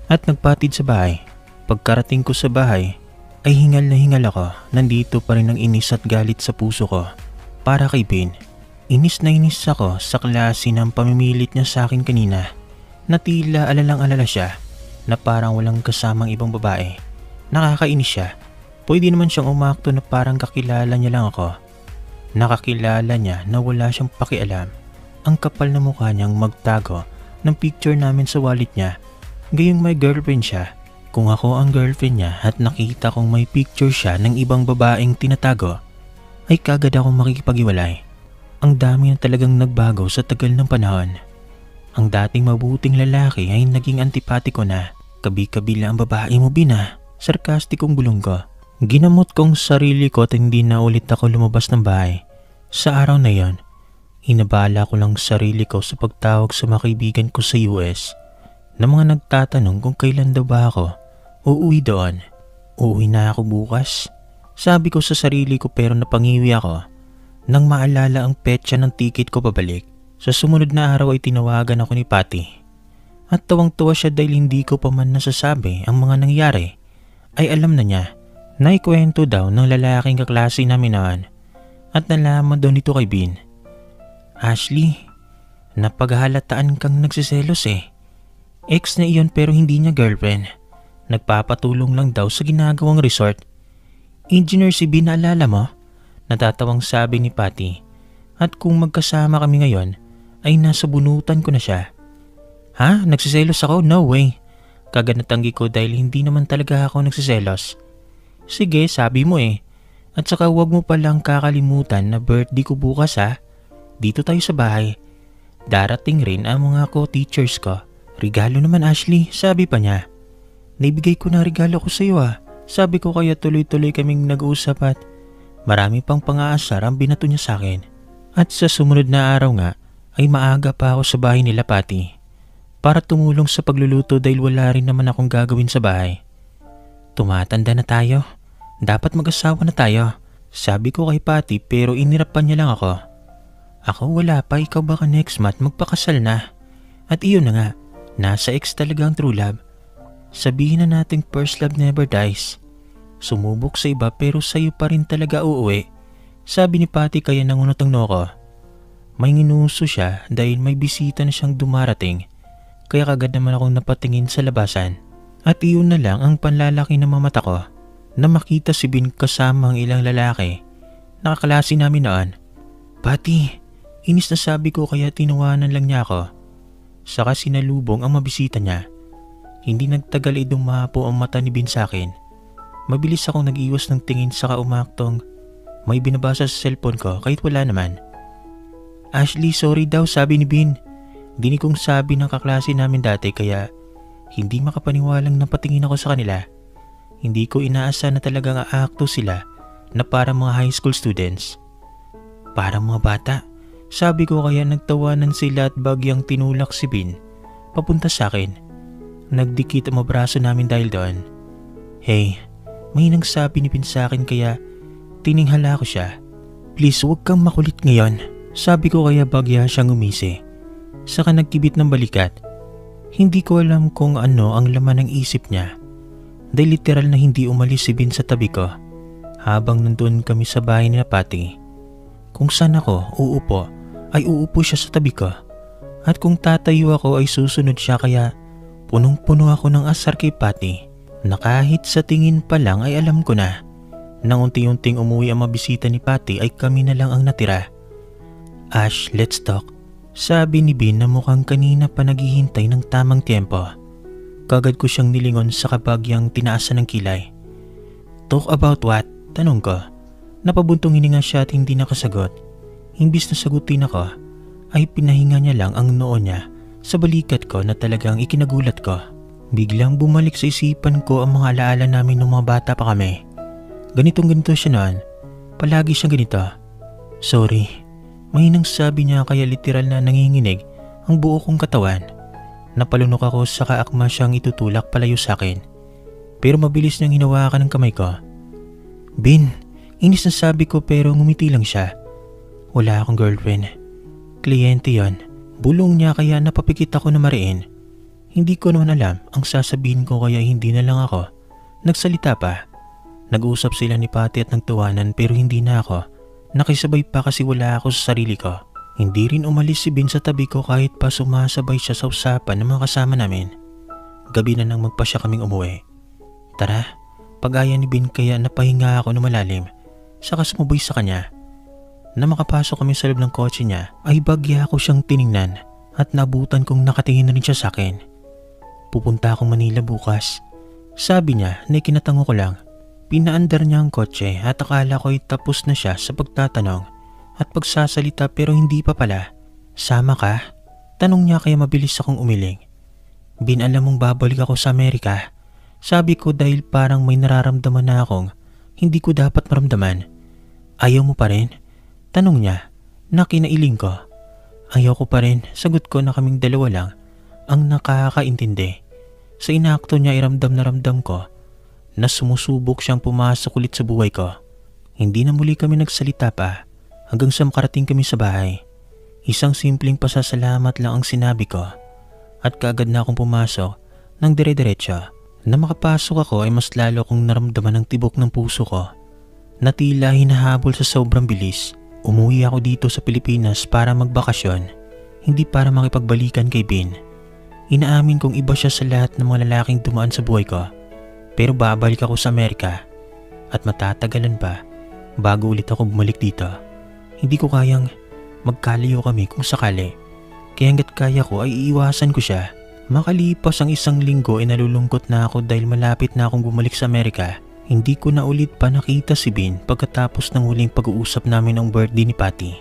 at nagpatid sa bahay. Pagkarating ko sa bahay, ay hingal na hingal ako. Nandito pa rin ang inis at galit sa puso ko. Para kay Ben, inis na inis ako sa klase ng pamimilit niya sa akin kanina. Na tila alalang alala siya na parang walang kasamang ibang babae. Nakakainis siya. Pwede naman siyang umakto na parang kakilala niya lang ako. Nakakilala niya na wala siyang pakialam. Ang kapal na mukha niyang magtago ng picture namin sa wallet niya Gayong may girlfriend siya. Kung ako ang girlfriend niya at nakita kong may picture siya ng ibang babaeng tinatago, ay kagad akong makikipag-iwalay. Ang dami na talagang nagbago sa tagal ng panahon. Ang dating mabuting lalaki ay naging antipatiko na. Kabi-kabila ang babae mo bina. Sarkastikong bulong ko. Ginamot kong sarili ko at hindi na ulit ako lumabas ng bahay. Sa araw na yon, inabala ko lang sarili ko sa pagtawag sa mga kaibigan ko sa US na mga nagtatanong kung kailan daw ba ako uuwi doon. Uuwi na ako bukas. Sabi ko sa sarili ko pero napangiwi ako nang maalala ang petsa ng ticket ko pabalik. Sa sumunod na araw ay tinawagan ako ni Patty. At tawang-tuwa siya dahil hindi ko pa man nasasabi ang mga nangyari. Ay alam na niya na ikwento daw ng lalaking kaklase namin noon at nalaman daw nito kay Bean. Ashley, napaghahalataan kang nagsiselos eh. Ex na iyon pero hindi niya girlfriend. Nagpapatulong lang daw sa ginagawang resort. Engineer si B naalala mo? Natatawang sabi ni Patty. At kung magkasama kami ngayon, ay nasa bunutan ko na siya. Ha? Nagsiselos ako? No way. Kaganatanggi ko dahil hindi naman talaga ako nagsiselos. Sige, sabi mo eh. At saka huwag mo palang kakalimutan na birthday ko bukas ha. Dito tayo sa bahay. Darating rin ang mga ko-teachers ko. Regalo naman Ashley, sabi pa niya. Naibigay ko na regalo ko sa iyo ah. Sabi ko kaya tuloy-tuloy kaming nag-uusap at marami pang pang-aasar ang binato niya sa akin. At sa sumunod na araw nga ay maaga pa ako sa bahay nila Pati para tumulong sa pagluluto dahil wala rin naman akong gagawin sa bahay. Tumatanda na tayo. Dapat mag-asawa na tayo. Sabi ko kay Pati pero inirapan niya lang ako. Ako wala pa, ikaw baka next month magpakasal na. At iyon na nga, Nasa ex talaga ang true love. Sabihin na nating first love never dies. Sumubok sa iba pero sa'yo pa rin talaga uuwi. Sabi ni Patty kaya nangunot ang noko. May nginuso siya dahil may bisita na siyang dumarating. Kaya kagad naman akong napatingin sa labasan. At iyon na lang ang panlalaki ng mamata ko na makita si Bin kasama ang ilang lalaki. Nakaklase namin noon. Pati, inis na sabi ko kaya tinawanan lang niya ako. Saka sinalubong ang mabisita niya. Hindi nagtagal ay dumapo ang mata ni Bin sa akin. Mabilis akong nag-iwas ng tingin saka umaktong may binabasa sa cellphone ko kahit wala naman. Ashley, sorry daw sabi ni Bin. Dinig kong sabi ng kaklase namin dati kaya hindi makapaniwalang napatingin ako sa kanila. Hindi ko inaasa na talagang aakto sila na para mga high school students. Para mga bata. Sabi ko kaya nagtawanan sila at bagyang tinulak si Bin papunta sa akin. Nagdikit ang braso namin dahil doon. Hey, may nagsabi ni Bin sa akin kaya Tininghala ko siya. Please huwag kang makulit ngayon. Sabi ko kaya bagya siyang umisi. Saka nagkibit ng balikat. Hindi ko alam kung ano ang laman ng isip niya. Dahil literal na hindi umalis si Bin sa tabi ko. Habang nandun kami sa bahay ni Pati. Kung saan ako uupo, ay uupo siya sa tabi ko. At kung tatayo ako ay susunod siya kaya punong-puno ako ng asar kay Pati na kahit sa tingin pa lang ay alam ko na. Nang unti-unting umuwi ang mabisita ni Pati ay kami na lang ang natira. Ash, let's talk. Sabi ni Bin na mukhang kanina pa naghihintay ng tamang tempo. Kagad ko siyang nilingon sa kabagyang tinaasan ng kilay. Talk about what? Tanong ko. Napabuntong hininga siya at hindi nakasagot. Imbis na sagutin ako, ay pinahinga niya lang ang noo niya sa balikat ko na talagang ikinagulat ko. Biglang bumalik sa isipan ko ang mga alaala namin nung mga bata pa kami. Ganitong ganito siya noon. Palagi siyang ganito. Sorry. Mahinang sabi niya kaya literal na nanginginig ang buo kong katawan. Napalunok ako sa kaakma siyang itutulak palayo sa akin. Pero mabilis niyang hinawakan ng kamay ko. Bin, inis na sabi ko pero ngumiti lang siya. Wala akong girlfriend. Kliyente yon. Bulong niya kaya napapikit ako na mariin. Hindi ko naman alam ang sasabihin ko kaya hindi na lang ako. Nagsalita pa. Nag-usap sila ni Pati at nagtuwanan pero hindi na ako. Nakisabay pa kasi wala ako sa sarili ko. Hindi rin umalis si Bin sa tabi ko kahit pa sumasabay siya sa usapan ng mga kasama namin. Gabi na nang magpa siya kaming umuwi. Tara, pag-aya ni Bin kaya napahinga ako na malalim. Saka sumuboy sa kanya. Na makapasok kami sa loob ng kotse niya ay bagya ako siyang tiningnan at nabutan kong nakatingin na rin siya sa akin. Pupunta akong Manila bukas. Sabi niya na ikinatango ko lang. Pinaandar niya ang kotse at akala ko ay tapos na siya sa pagtatanong at pagsasalita pero hindi pa pala. Sama ka? Tanong niya kaya mabilis akong umiling. Bin alam mong babalik ako sa Amerika. Sabi ko dahil parang may nararamdaman na akong hindi ko dapat maramdaman. Ayaw mo pa rin? Tanong niya na kinailing ko. Ayaw ko pa rin, sagot ko na kaming dalawa lang ang nakakaintindi. Sa inakto niya iramdam na ramdam ko na sumusubok siyang pumasok ulit sa buhay ko. Hindi na muli kami nagsalita pa hanggang sa makarating kami sa bahay. Isang simpleng pasasalamat lang ang sinabi ko at kaagad na akong pumasok ng dire-diretso. Na makapasok ako ay mas lalo kong naramdaman ang tibok ng puso ko na tila hinahabol sa sobrang bilis Umuwi ako dito sa Pilipinas para magbakasyon, hindi para makipagbalikan kay Bin. Inaamin kong iba siya sa lahat ng mga lalaking dumaan sa buhay ko. Pero babalik ako sa Amerika at matatagalan pa bago ulit ako bumalik dito. Hindi ko kayang magkalayo kami kung sakali. Kaya hanggat kaya ko ay iiwasan ko siya. Makalipas ang isang linggo ay nalulungkot na ako dahil malapit na akong bumalik sa Amerika hindi ko na ulit pa nakita si Bin pagkatapos ng huling pag-uusap namin ng birthday ni Patty.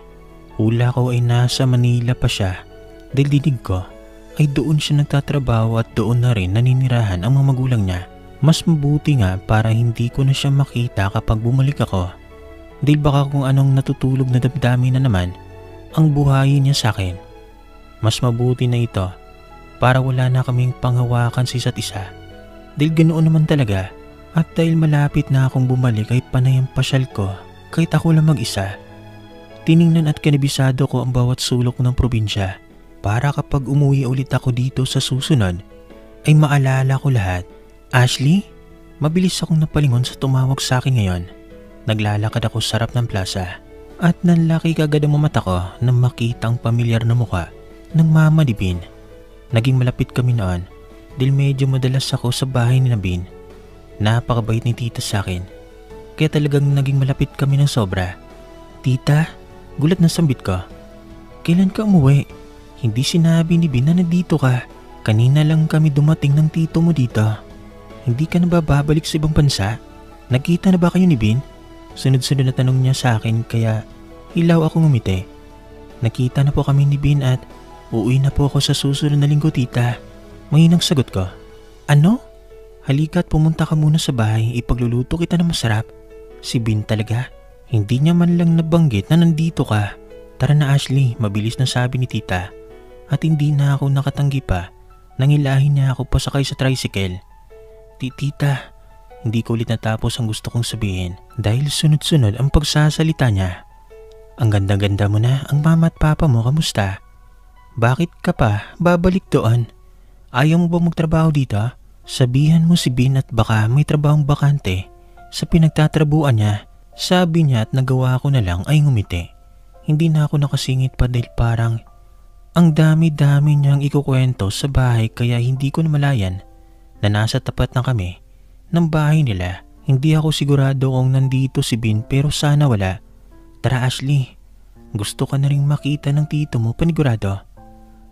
Hula ko ay nasa Manila pa siya dahil dinig ko ay doon siya nagtatrabaho at doon na rin naninirahan ang mga magulang niya. Mas mabuti nga para hindi ko na siya makita kapag bumalik ako. Dahil baka kung anong natutulog na damdamin na naman ang buhayin niya sa akin. Mas mabuti na ito para wala na kaming panghawakan sa isa't isa. Dahil ganoon naman talaga at dahil malapit na akong bumalik ay panay ang pasyal ko kahit ako lang mag-isa. Tiningnan at kanibisado ko ang bawat sulok ng probinsya para kapag umuwi ulit ako dito sa susunod ay maalala ko lahat. Ashley, mabilis akong napalingon sa tumawag sa akin ngayon. Naglalakad ako sa harap ng plaza at nanlaki kagad ang mata ko nang makita ang pamilyar na muka ng mama ni Bin. Naging malapit kami noon dahil medyo madalas ako sa bahay ni Nabin Napakabait ni tita sa akin. Kaya talagang naging malapit kami ng sobra. Tita, gulat na sambit ko. Kailan ka umuwi? Hindi sinabi ni Bin na nandito ka. Kanina lang kami dumating ng tito mo dito. Hindi ka na ba babalik sa ibang bansa? Nagkita na ba kayo ni Bin? Sunod-sunod na tanong niya sa akin kaya ilaw ako ngumiti. Nakita na po kami ni Bin at uuwi na po ako sa susunod na linggo tita. Mahinang sagot ko. Ano? Halika at pumunta ka muna sa bahay, ipagluluto kita ng masarap. Si Bin talaga, hindi niya man lang nabanggit na nandito ka. Tara na Ashley, mabilis na sabi ni tita. At hindi na ako nakatanggi pa, nangilahin niya ako pasakay sa tricycle. Titita, Hindi ko ulit natapos ang gusto kong sabihin dahil sunod-sunod ang pagsasalita niya. Ang ganda-ganda mo na, ang mama at papa mo, kamusta? Bakit ka pa babalik doon? Ayaw mo ba magtrabaho dito? Sabihan mo si Bin at baka may trabahong bakante. Sa pinagtatrabuan niya, sabi niya at nagawa ko na lang ay ngumiti. Hindi na ako nakasingit pa dahil parang ang dami-dami niyang ikukwento sa bahay kaya hindi ko namalayan na nasa tapat na kami ng bahay nila. Hindi ako sigurado kung nandito si Bin pero sana wala. Tara Ashley, gusto ka na rin makita ng tito mo panigurado.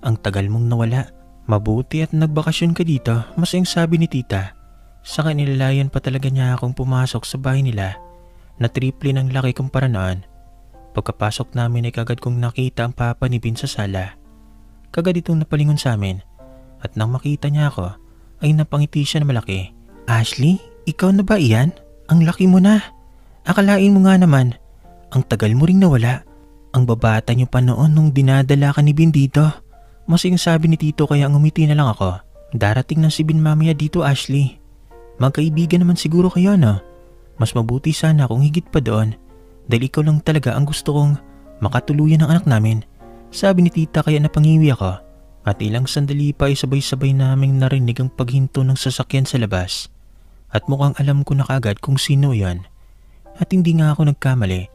Ang tagal mong nawala. Mabuti at nagbakasyon ka dito, mas ang sabi ni tita. Sa kanilalayan pa talaga niya akong pumasok sa bahay nila na triple ng laki kumpara noon. Pagkapasok namin ay kagad kong nakita ang papa ni Bin sa sala. Kagad itong napalingon sa amin at nang makita niya ako ay napangiti siya na malaki. Ashley, ikaw na ba iyan? Ang laki mo na. Akalain mo nga naman, ang tagal mo ring nawala. Ang babata niyo pa noon nung dinadala ka ni Bin dito. Masing sabi ni Tito kaya ngumiti na lang ako. Darating na si Bin mamaya dito Ashley. Magkaibigan naman siguro kayo no? Mas mabuti sana kung higit pa doon dahil ikaw lang talaga ang gusto kong makatuluyan ng anak namin. Sabi ni tita kaya napangiwi ako at ilang sandali pa ay sabay-sabay naming narinig ang paghinto ng sasakyan sa labas. At mukhang alam ko na kagad kung sino yan. At hindi nga ako nagkamali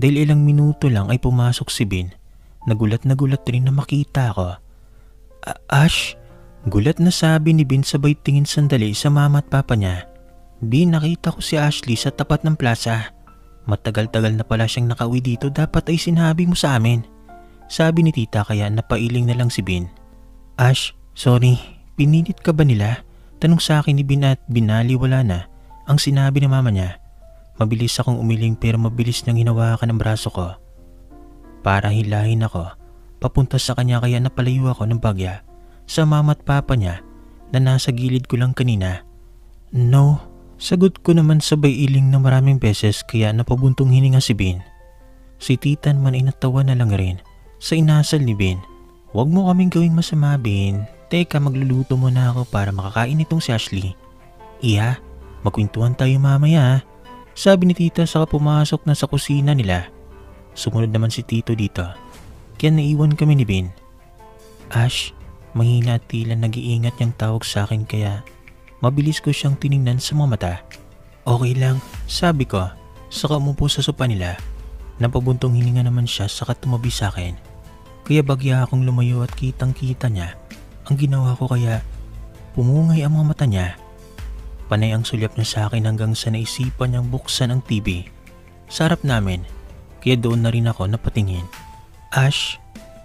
dahil ilang minuto lang ay pumasok si Bin. Nagulat na gulat rin na makita ako. Ash, gulat na sabi ni Bin sabay tingin sandali sa mama at papa niya. Bin, nakita ko si Ashley sa tapat ng plaza. Matagal-tagal na pala siyang nakauwi dito, dapat ay sinabi mo sa amin. Sabi ni tita kaya napailing na lang si Bin. Ash, sorry, pinilit ka ba nila? Tanong sa akin ni Bin at binaliwala na ang sinabi ng mama niya. Mabilis akong umiling pero mabilis niyang hinawakan ang braso ko. Para hilahin ako Papunta sa kanya kaya napalayo ako ng bagya sa mama at papa niya na nasa gilid ko lang kanina. No, sagot ko naman sabay iling na maraming beses kaya napabuntong hininga si Bin. Si Titan man ay natawa na lang rin sa inasal ni Bin. Huwag mo kaming gawing masama Bin. Teka magluluto muna ako para makakain itong si Ashley. Iya, magkwentuhan tayo mamaya. Sabi ni tita saka pumasok na sa kusina nila. Sumunod naman si tito dito kaya naiwan kami ni Ben. Ash, mahina at tila nag-iingat niyang tawag sa akin kaya mabilis ko siyang tiningnan sa mga mata. Okay lang, sabi ko, saka umupo sa sopa nila. Napabuntong hininga naman siya saka tumabi sa akin. Kaya bagya akong lumayo at kitang kita niya. Ang ginawa ko kaya pumungay ang mga mata niya. Panay ang sulyap niya sa akin hanggang sa naisipan niyang buksan ang TV. Sarap namin, kaya doon na rin ako napatingin. Ash,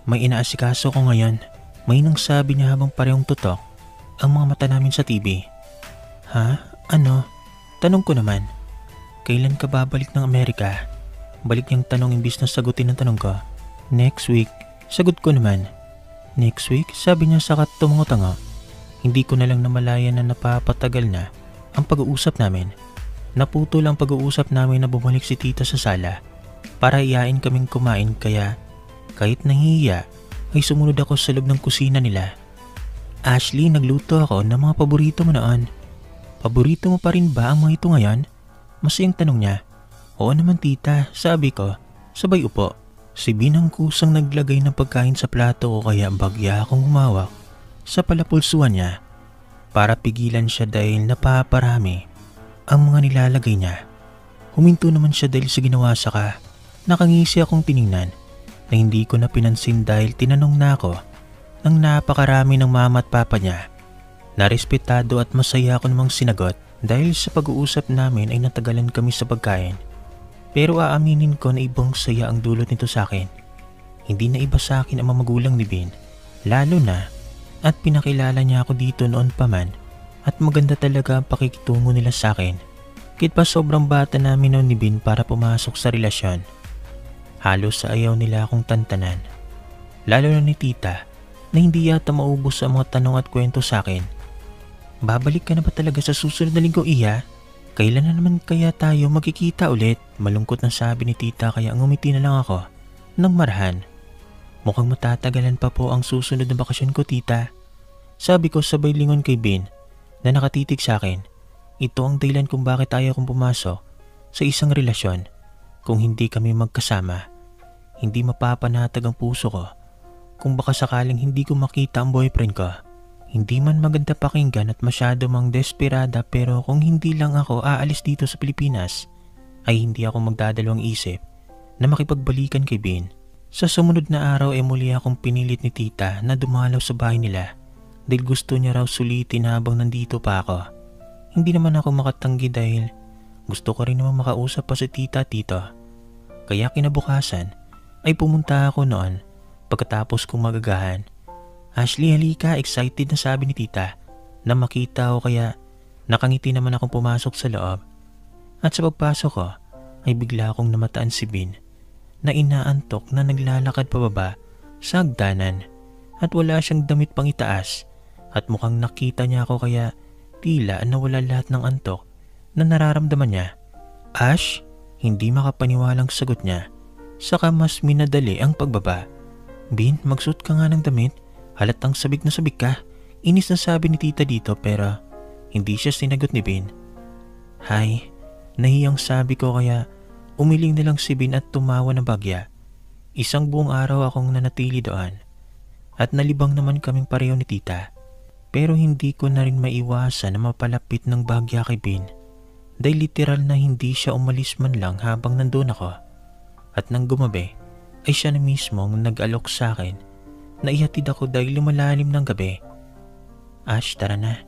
may inaasikaso ko ngayon. May nang sabi niya habang parehong tutok ang mga mata namin sa TV. Ha? Ano? Tanong ko naman. Kailan ka babalik ng Amerika? Balik niyang tanong imbis na sagutin ang tanong ko. Next week. Sagot ko naman. Next week? Sabi niya sakat tumungo-tango. Hindi ko na lang namalayan na napapatagal na ang pag-uusap namin. Naputol ang pag-uusap namin na bumalik si tita sa sala para iyain kaming kumain kaya kahit nahihiya, ay sumunod ako sa loob ng kusina nila. Ashley, nagluto ako ng mga paborito mo noon. Paborito mo pa rin ba ang mga ito ngayon? Masayang tanong niya. Oo naman tita, sabi ko. Sabay upo. Si Binang kusang naglagay ng pagkain sa plato ko kaya bagya akong humawak sa palapulsuan niya para pigilan siya dahil napaparami ang mga nilalagay niya. Huminto naman siya dahil sa ginawa sa ka. Nakangisi akong tiningnan na hindi ko na pinansin dahil tinanong na ako ng napakarami ng mama at papa niya. Narespetado at masaya ako namang sinagot dahil sa pag-uusap namin ay natagalan kami sa pagkain. Pero aaminin ko na ibang saya ang dulot nito sa akin. Hindi na iba sa akin ang mamagulang ni Bin. Lalo na at pinakilala niya ako dito noon pa man at maganda talaga ang pakikitungo nila sa akin. Kit pa sobrang bata namin noon ni Bin para pumasok sa relasyon. Halos sa ayaw nila akong tantanan. Lalo na ni tita na hindi yata maubos sa mga tanong at kwento sa akin. Babalik ka na ba talaga sa susunod na linggo iya? Kailan na naman kaya tayo magkikita ulit? Malungkot na sabi ni tita kaya ngumiti na lang ako. Nang marahan. Mukhang matatagalan pa po ang susunod na bakasyon ko tita. Sabi ko sabay lingon kay Ben na nakatitig sa akin. Ito ang dahilan kung bakit ayaw kong pumasok sa isang relasyon. Kung hindi kami magkasama, hindi mapapanatag ang puso ko. Kung baka sakaling hindi ko makita ang boyfriend ko. Hindi man maganda pakinggan at masyado mang desperada pero kung hindi lang ako aalis dito sa Pilipinas, ay hindi ako magdadalawang isip na makipagbalikan kay Ben. Sa sumunod na araw ay muli akong pinilit ni tita na dumalaw sa bahay nila dahil gusto niya raw sulitin habang nandito pa ako. Hindi naman ako makatanggi dahil gusto ko rin naman makausap pa si tita tito. Kaya kinabukasan ay pumunta ako noon pagkatapos kong magagahan. Ashley halika excited na sabi ni tita na makita ko kaya nakangiti naman akong pumasok sa loob. At sa pagpasok ko ay bigla akong namataan si Bin na inaantok na naglalakad pababa sa hagdanan at wala siyang damit pang itaas at mukhang nakita niya ako kaya tila nawala lahat ng antok na nararamdaman niya. Ash, hindi makapaniwalang sagot niya. Saka mas minadali ang pagbaba. Bin, magsuot ka nga ng damit. Halatang sabik na sabik ka. Inis na sabi ni tita dito pero hindi siya sinagot ni Bin. Hay, nahiyang sabi ko kaya Umiling na lang si Bin at tumawa na bagya. Isang buong araw akong nanatili doon. At nalibang naman kaming pareho ni tita. Pero hindi ko na rin maiwasan na mapalapit ng bagya kay Bin. Dahil literal na hindi siya umalis man lang habang nandun ako. At nang gumabi, ay siya na mismo nag-alok sa akin. Naihatid ako dahil lumalalim ng gabi. Ash, tara na.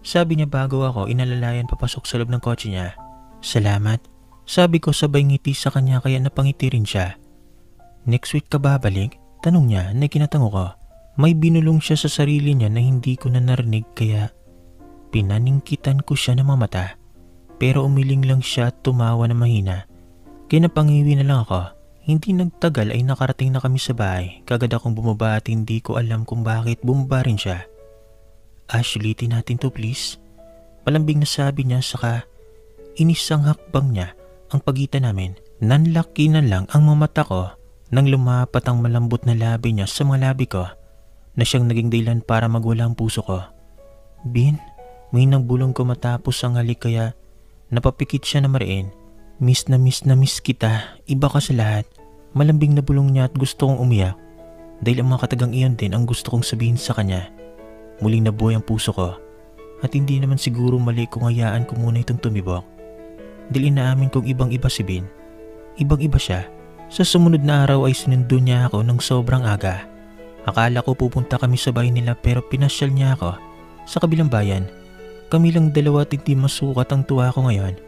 Sabi niya bago ako inalalayan papasok sa loob ng kotse niya. Salamat. Sabi ko sabay ngiti sa kanya kaya napangiti rin siya. Next week ka babalik? Tanong niya na kinatango ko. May binulong siya sa sarili niya na hindi ko na narinig kaya pinaningkitan ko siya ng mamata. Pero umiling lang siya at tumawa na mahina. Kaya napangiwi na lang ako. Hindi nagtagal ay nakarating na kami sa bahay. Kagad akong bumaba at hindi ko alam kung bakit bumaba rin siya. Ashley, natin to please. Palambing na sabi niya saka inisang hakbang niya ang pagitan namin. Nanlaki na lang ang mamata ko nang lumapat ang malambot na labi niya sa mga labi ko na siyang naging dahilan para magwala ang puso ko. Bin, may nagbulong ko matapos ang halik kaya napapikit siya na mariin. Miss na miss na miss kita, iba ka sa lahat. Malambing na bulong niya at gusto kong umiyak dahil ang mga katagang iyon din ang gusto kong sabihin sa kanya. Muling nabuhay ang puso ko at hindi naman siguro mali kung hayaan ko muna itong tumibok dahil inaamin kong ibang iba si Bin. Ibang iba siya. Sa sumunod na araw ay sinundo niya ako ng sobrang aga. Akala ko pupunta kami sa bahay nila pero pinasyal niya ako sa kabilang bayan. Kami lang dalawa at hindi masukat ang tuwa ko ngayon.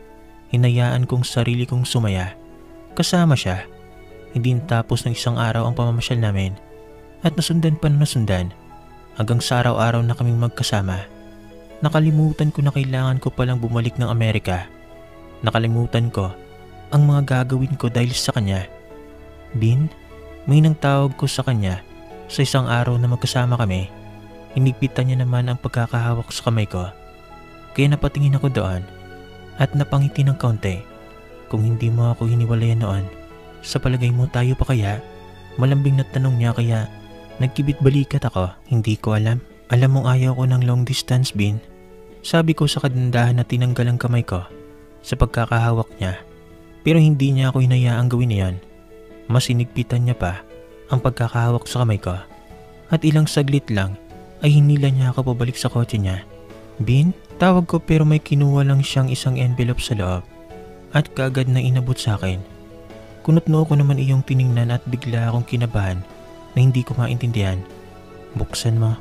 Hinayaan kong sarili kong sumaya. Kasama siya. Hindi natapos ng isang araw ang pamamasyal namin. At nasundan pa na nasundan. Hanggang sa araw-araw na kaming magkasama. Nakalimutan ko na kailangan ko palang bumalik ng Amerika Nakalimutan ko ang mga gagawin ko dahil sa kanya. Bin, may nang tawag ko sa kanya sa isang araw na magkasama kami. Hinigpitan niya naman ang pagkakahawak sa kamay ko. Kaya napatingin ako doon at napangiti ng kaunti. Kung hindi mo ako hiniwalayan noon, sa palagay mo tayo pa kaya? Malambing na tanong niya kaya nagkibit balikat ako. Hindi ko alam. Alam mong ayaw ko ng long distance, Bin. Sabi ko sa kadandahan na tinanggal ang kamay ko sa pagkakahawak niya pero hindi niya ako hinayaang gawin niyan. Mas inigpitan niya pa ang pagkakahawak sa kamay ko at ilang saglit lang ay hinila niya ako pabalik sa kotse niya. Bin, tawag ko pero may kinuha lang siyang isang envelope sa loob at kagad na inabot sa akin. Kunot-no ko naman iyong tiningnan at bigla akong kinabahan na hindi ko maintindihan. Buksan mo.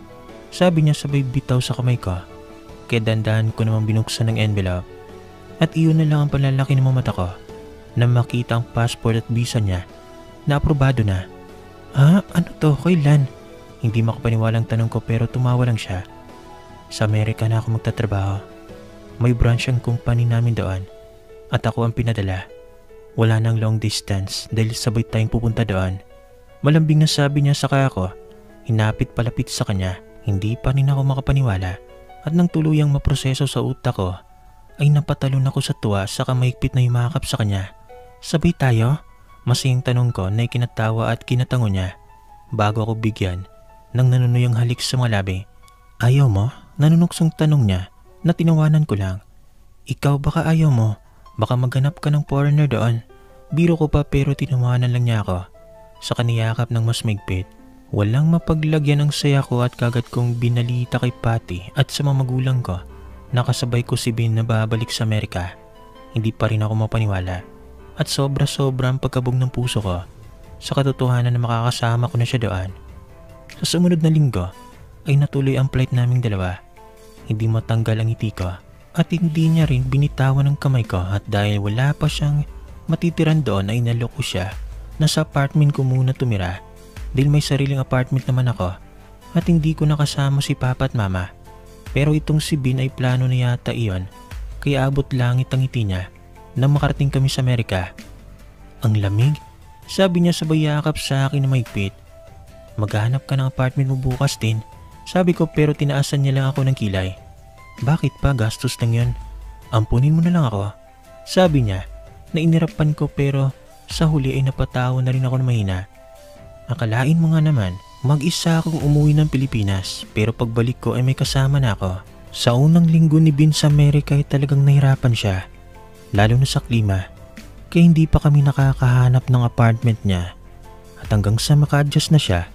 Sabi niya sabay bitaw sa kamay ko. Kaya dandahan ko naman binuksan ng envelope at iyon na lang ang panlalaki ng mata ko na makita ang passport at visa niya na aprobado na. Ah, ano to? Kailan? Hindi makapaniwalang tanong ko pero tumawa lang siya. Sa Amerika na ako magtatrabaho. May branch ang company namin doon at ako ang pinadala. Wala nang long distance dahil sabay tayong pupunta doon. Malambing na sabi niya sa kaya ko, hinapit palapit sa kanya. Hindi pa rin ako makapaniwala at nang tuluyang maproseso sa utak ko ay napatalon ako sa tuwa sa kamaigpit na yumakap sa kanya. Sabay tayo? Masing tanong ko na ikinatawa at kinatango niya bago ako bigyan ng nanunuyang halik sa mga labi. Ayaw mo? Nanunuksong tanong niya na tinawanan ko lang. Ikaw baka ayaw mo. Baka maghanap ka ng foreigner doon. Biro ko pa pero tinawanan lang niya ako. Sa kaniyakap ng mas migpit. Walang mapaglagyan ang saya ko at kagad kong binalita kay Patty at sa mga magulang ko. Nakasabay ko si Bin na babalik sa Amerika. Hindi pa rin ako mapaniwala. At sobra-sobra ang pagkabog ng puso ko sa katotohanan na makakasama ko na siya doon. Sa sumunod na linggo ay natuloy ang flight naming dalawa. Hindi matanggal ang ngiti ko at hindi niya rin binitawan ang kamay ko at dahil wala pa siyang matitiran doon ay naloko siya na sa apartment ko muna tumira dahil may sariling apartment naman ako at hindi ko nakasama si papa at mama. Pero itong si Bin ay plano na yata iyon kaya abot langit ang ngiti niya nang makarating kami sa Amerika. Ang lamig, sabi niya sabay yakap sa akin na maigpit. Maghanap ka ng apartment mo bukas din. Sabi ko pero tinaasan niya lang ako ng kilay. Bakit pa gastos lang yun? Ampunin mo na lang ako. Sabi niya na inirapan ko pero sa huli ay napatawa na rin ako na mahina. Akalain mo nga naman, mag-isa akong umuwi ng Pilipinas pero pagbalik ko ay may kasama na ako. Sa unang linggo ni Bin sa Amerika ay talagang nahirapan siya, lalo na sa klima. Kaya hindi pa kami nakakahanap ng apartment niya. At hanggang sa maka-adjust na siya,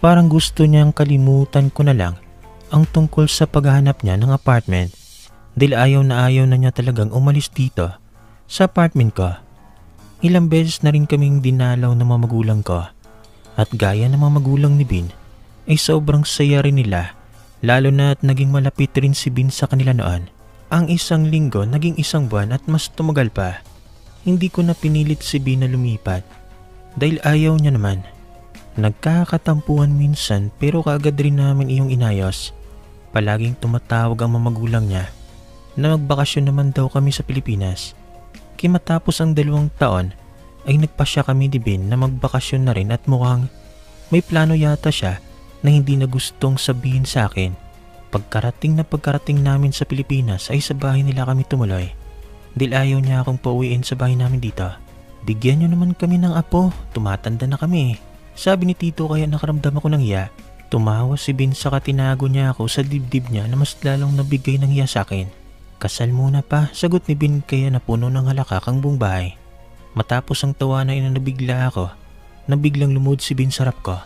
parang gusto niyang kalimutan ko na lang ang tungkol sa paghahanap niya ng apartment dahil ayaw na ayaw na niya talagang umalis dito sa apartment ko. Ilang beses na rin kaming dinalaw ng mga magulang ko at gaya ng mga magulang ni Bin ay sobrang saya rin nila lalo na at naging malapit rin si Bin sa kanila noon. Ang isang linggo naging isang buwan at mas tumagal pa. Hindi ko na pinilit si Bin na lumipat dahil ayaw niya naman. Nagkakatampuhan minsan pero kaagad rin namin iyong inayos. Palaging tumatawag ang mga magulang niya na magbakasyon naman daw kami sa Pilipinas. Kaya matapos ang dalawang taon ay nagpasya kami ni Ben na magbakasyon na rin at mukhang may plano yata siya na hindi na gustong sabihin sa akin. Pagkarating na pagkarating namin sa Pilipinas ay sa bahay nila kami tumuloy. Dahil ayaw niya akong pauwiin sa bahay namin dito. Bigyan niyo naman kami ng apo, tumatanda na kami. Sabi ni Tito kaya nakaramdam ako ng hiya. Tumawa si Bin sa katinago niya ako sa dibdib niya na mas lalong nabigay ng hiya sa akin. Kasal muna pa, sagot ni Bin kaya napuno ng halakak ang buong bahay. Matapos ang tawanan ay nabigla ako, nabiglang lumod si Bin sa rap ko.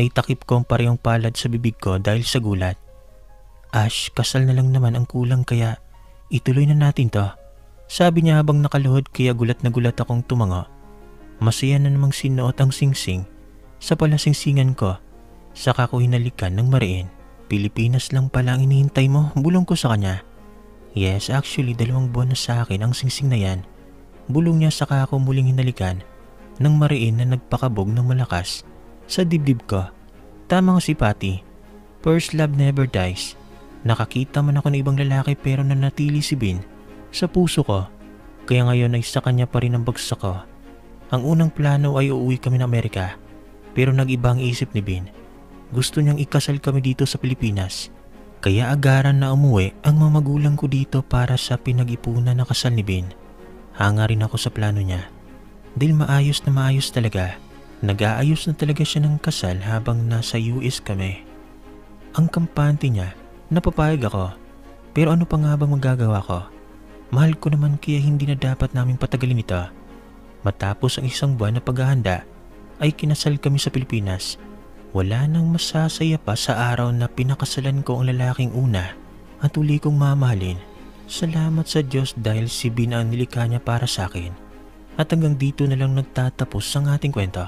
Naitakip ko ang parehong palad sa bibig ko dahil sa gulat. Ash, kasal na lang naman ang kulang kaya ituloy na natin to. Sabi niya habang nakaluhod kaya gulat na gulat akong tumango. Masaya na namang sinuot ang singsing sa palasingsingan ko. Saka ko hinalikan ng mariin. Pilipinas lang pala ang inihintay mo, bulong ko sa kanya. Yes, actually dalawang buwan na sa akin ang singsing na yan. Bulong niya saka ako muling hinalikan ng mariin na nagpakabog ng malakas sa dibdib ko. Tama nga si Patty. First love never dies. Nakakita man ako ng ibang lalaki pero nanatili si Bin sa puso ko. Kaya ngayon ay sa kanya pa rin ang bagsak ko. Ang unang plano ay uuwi kami ng Amerika. Pero nag-iba ang isip ni Bin. Gusto niyang ikasal kami dito sa Pilipinas. Kaya agaran na umuwi ang mga magulang ko dito para sa pinag-ipunan na kasal ni Bin. Hanga rin ako sa plano niya. Dahil maayos na maayos talaga. Nag-aayos na talaga siya ng kasal habang nasa US kami. Ang kampante niya, napapayag ako. Pero ano pa nga bang magagawa ko? Mahal ko naman kaya hindi na dapat naming patagalin ito. Matapos ang isang buwan na paghahanda, ay kinasal kami sa Pilipinas. Wala nang masasaya pa sa araw na pinakasalan ko ang lalaking una at uli kong mamahalin. Salamat sa Diyos dahil si Bina ang nilikha niya para sa akin. At hanggang dito na lang nagtatapos ang ating kwento.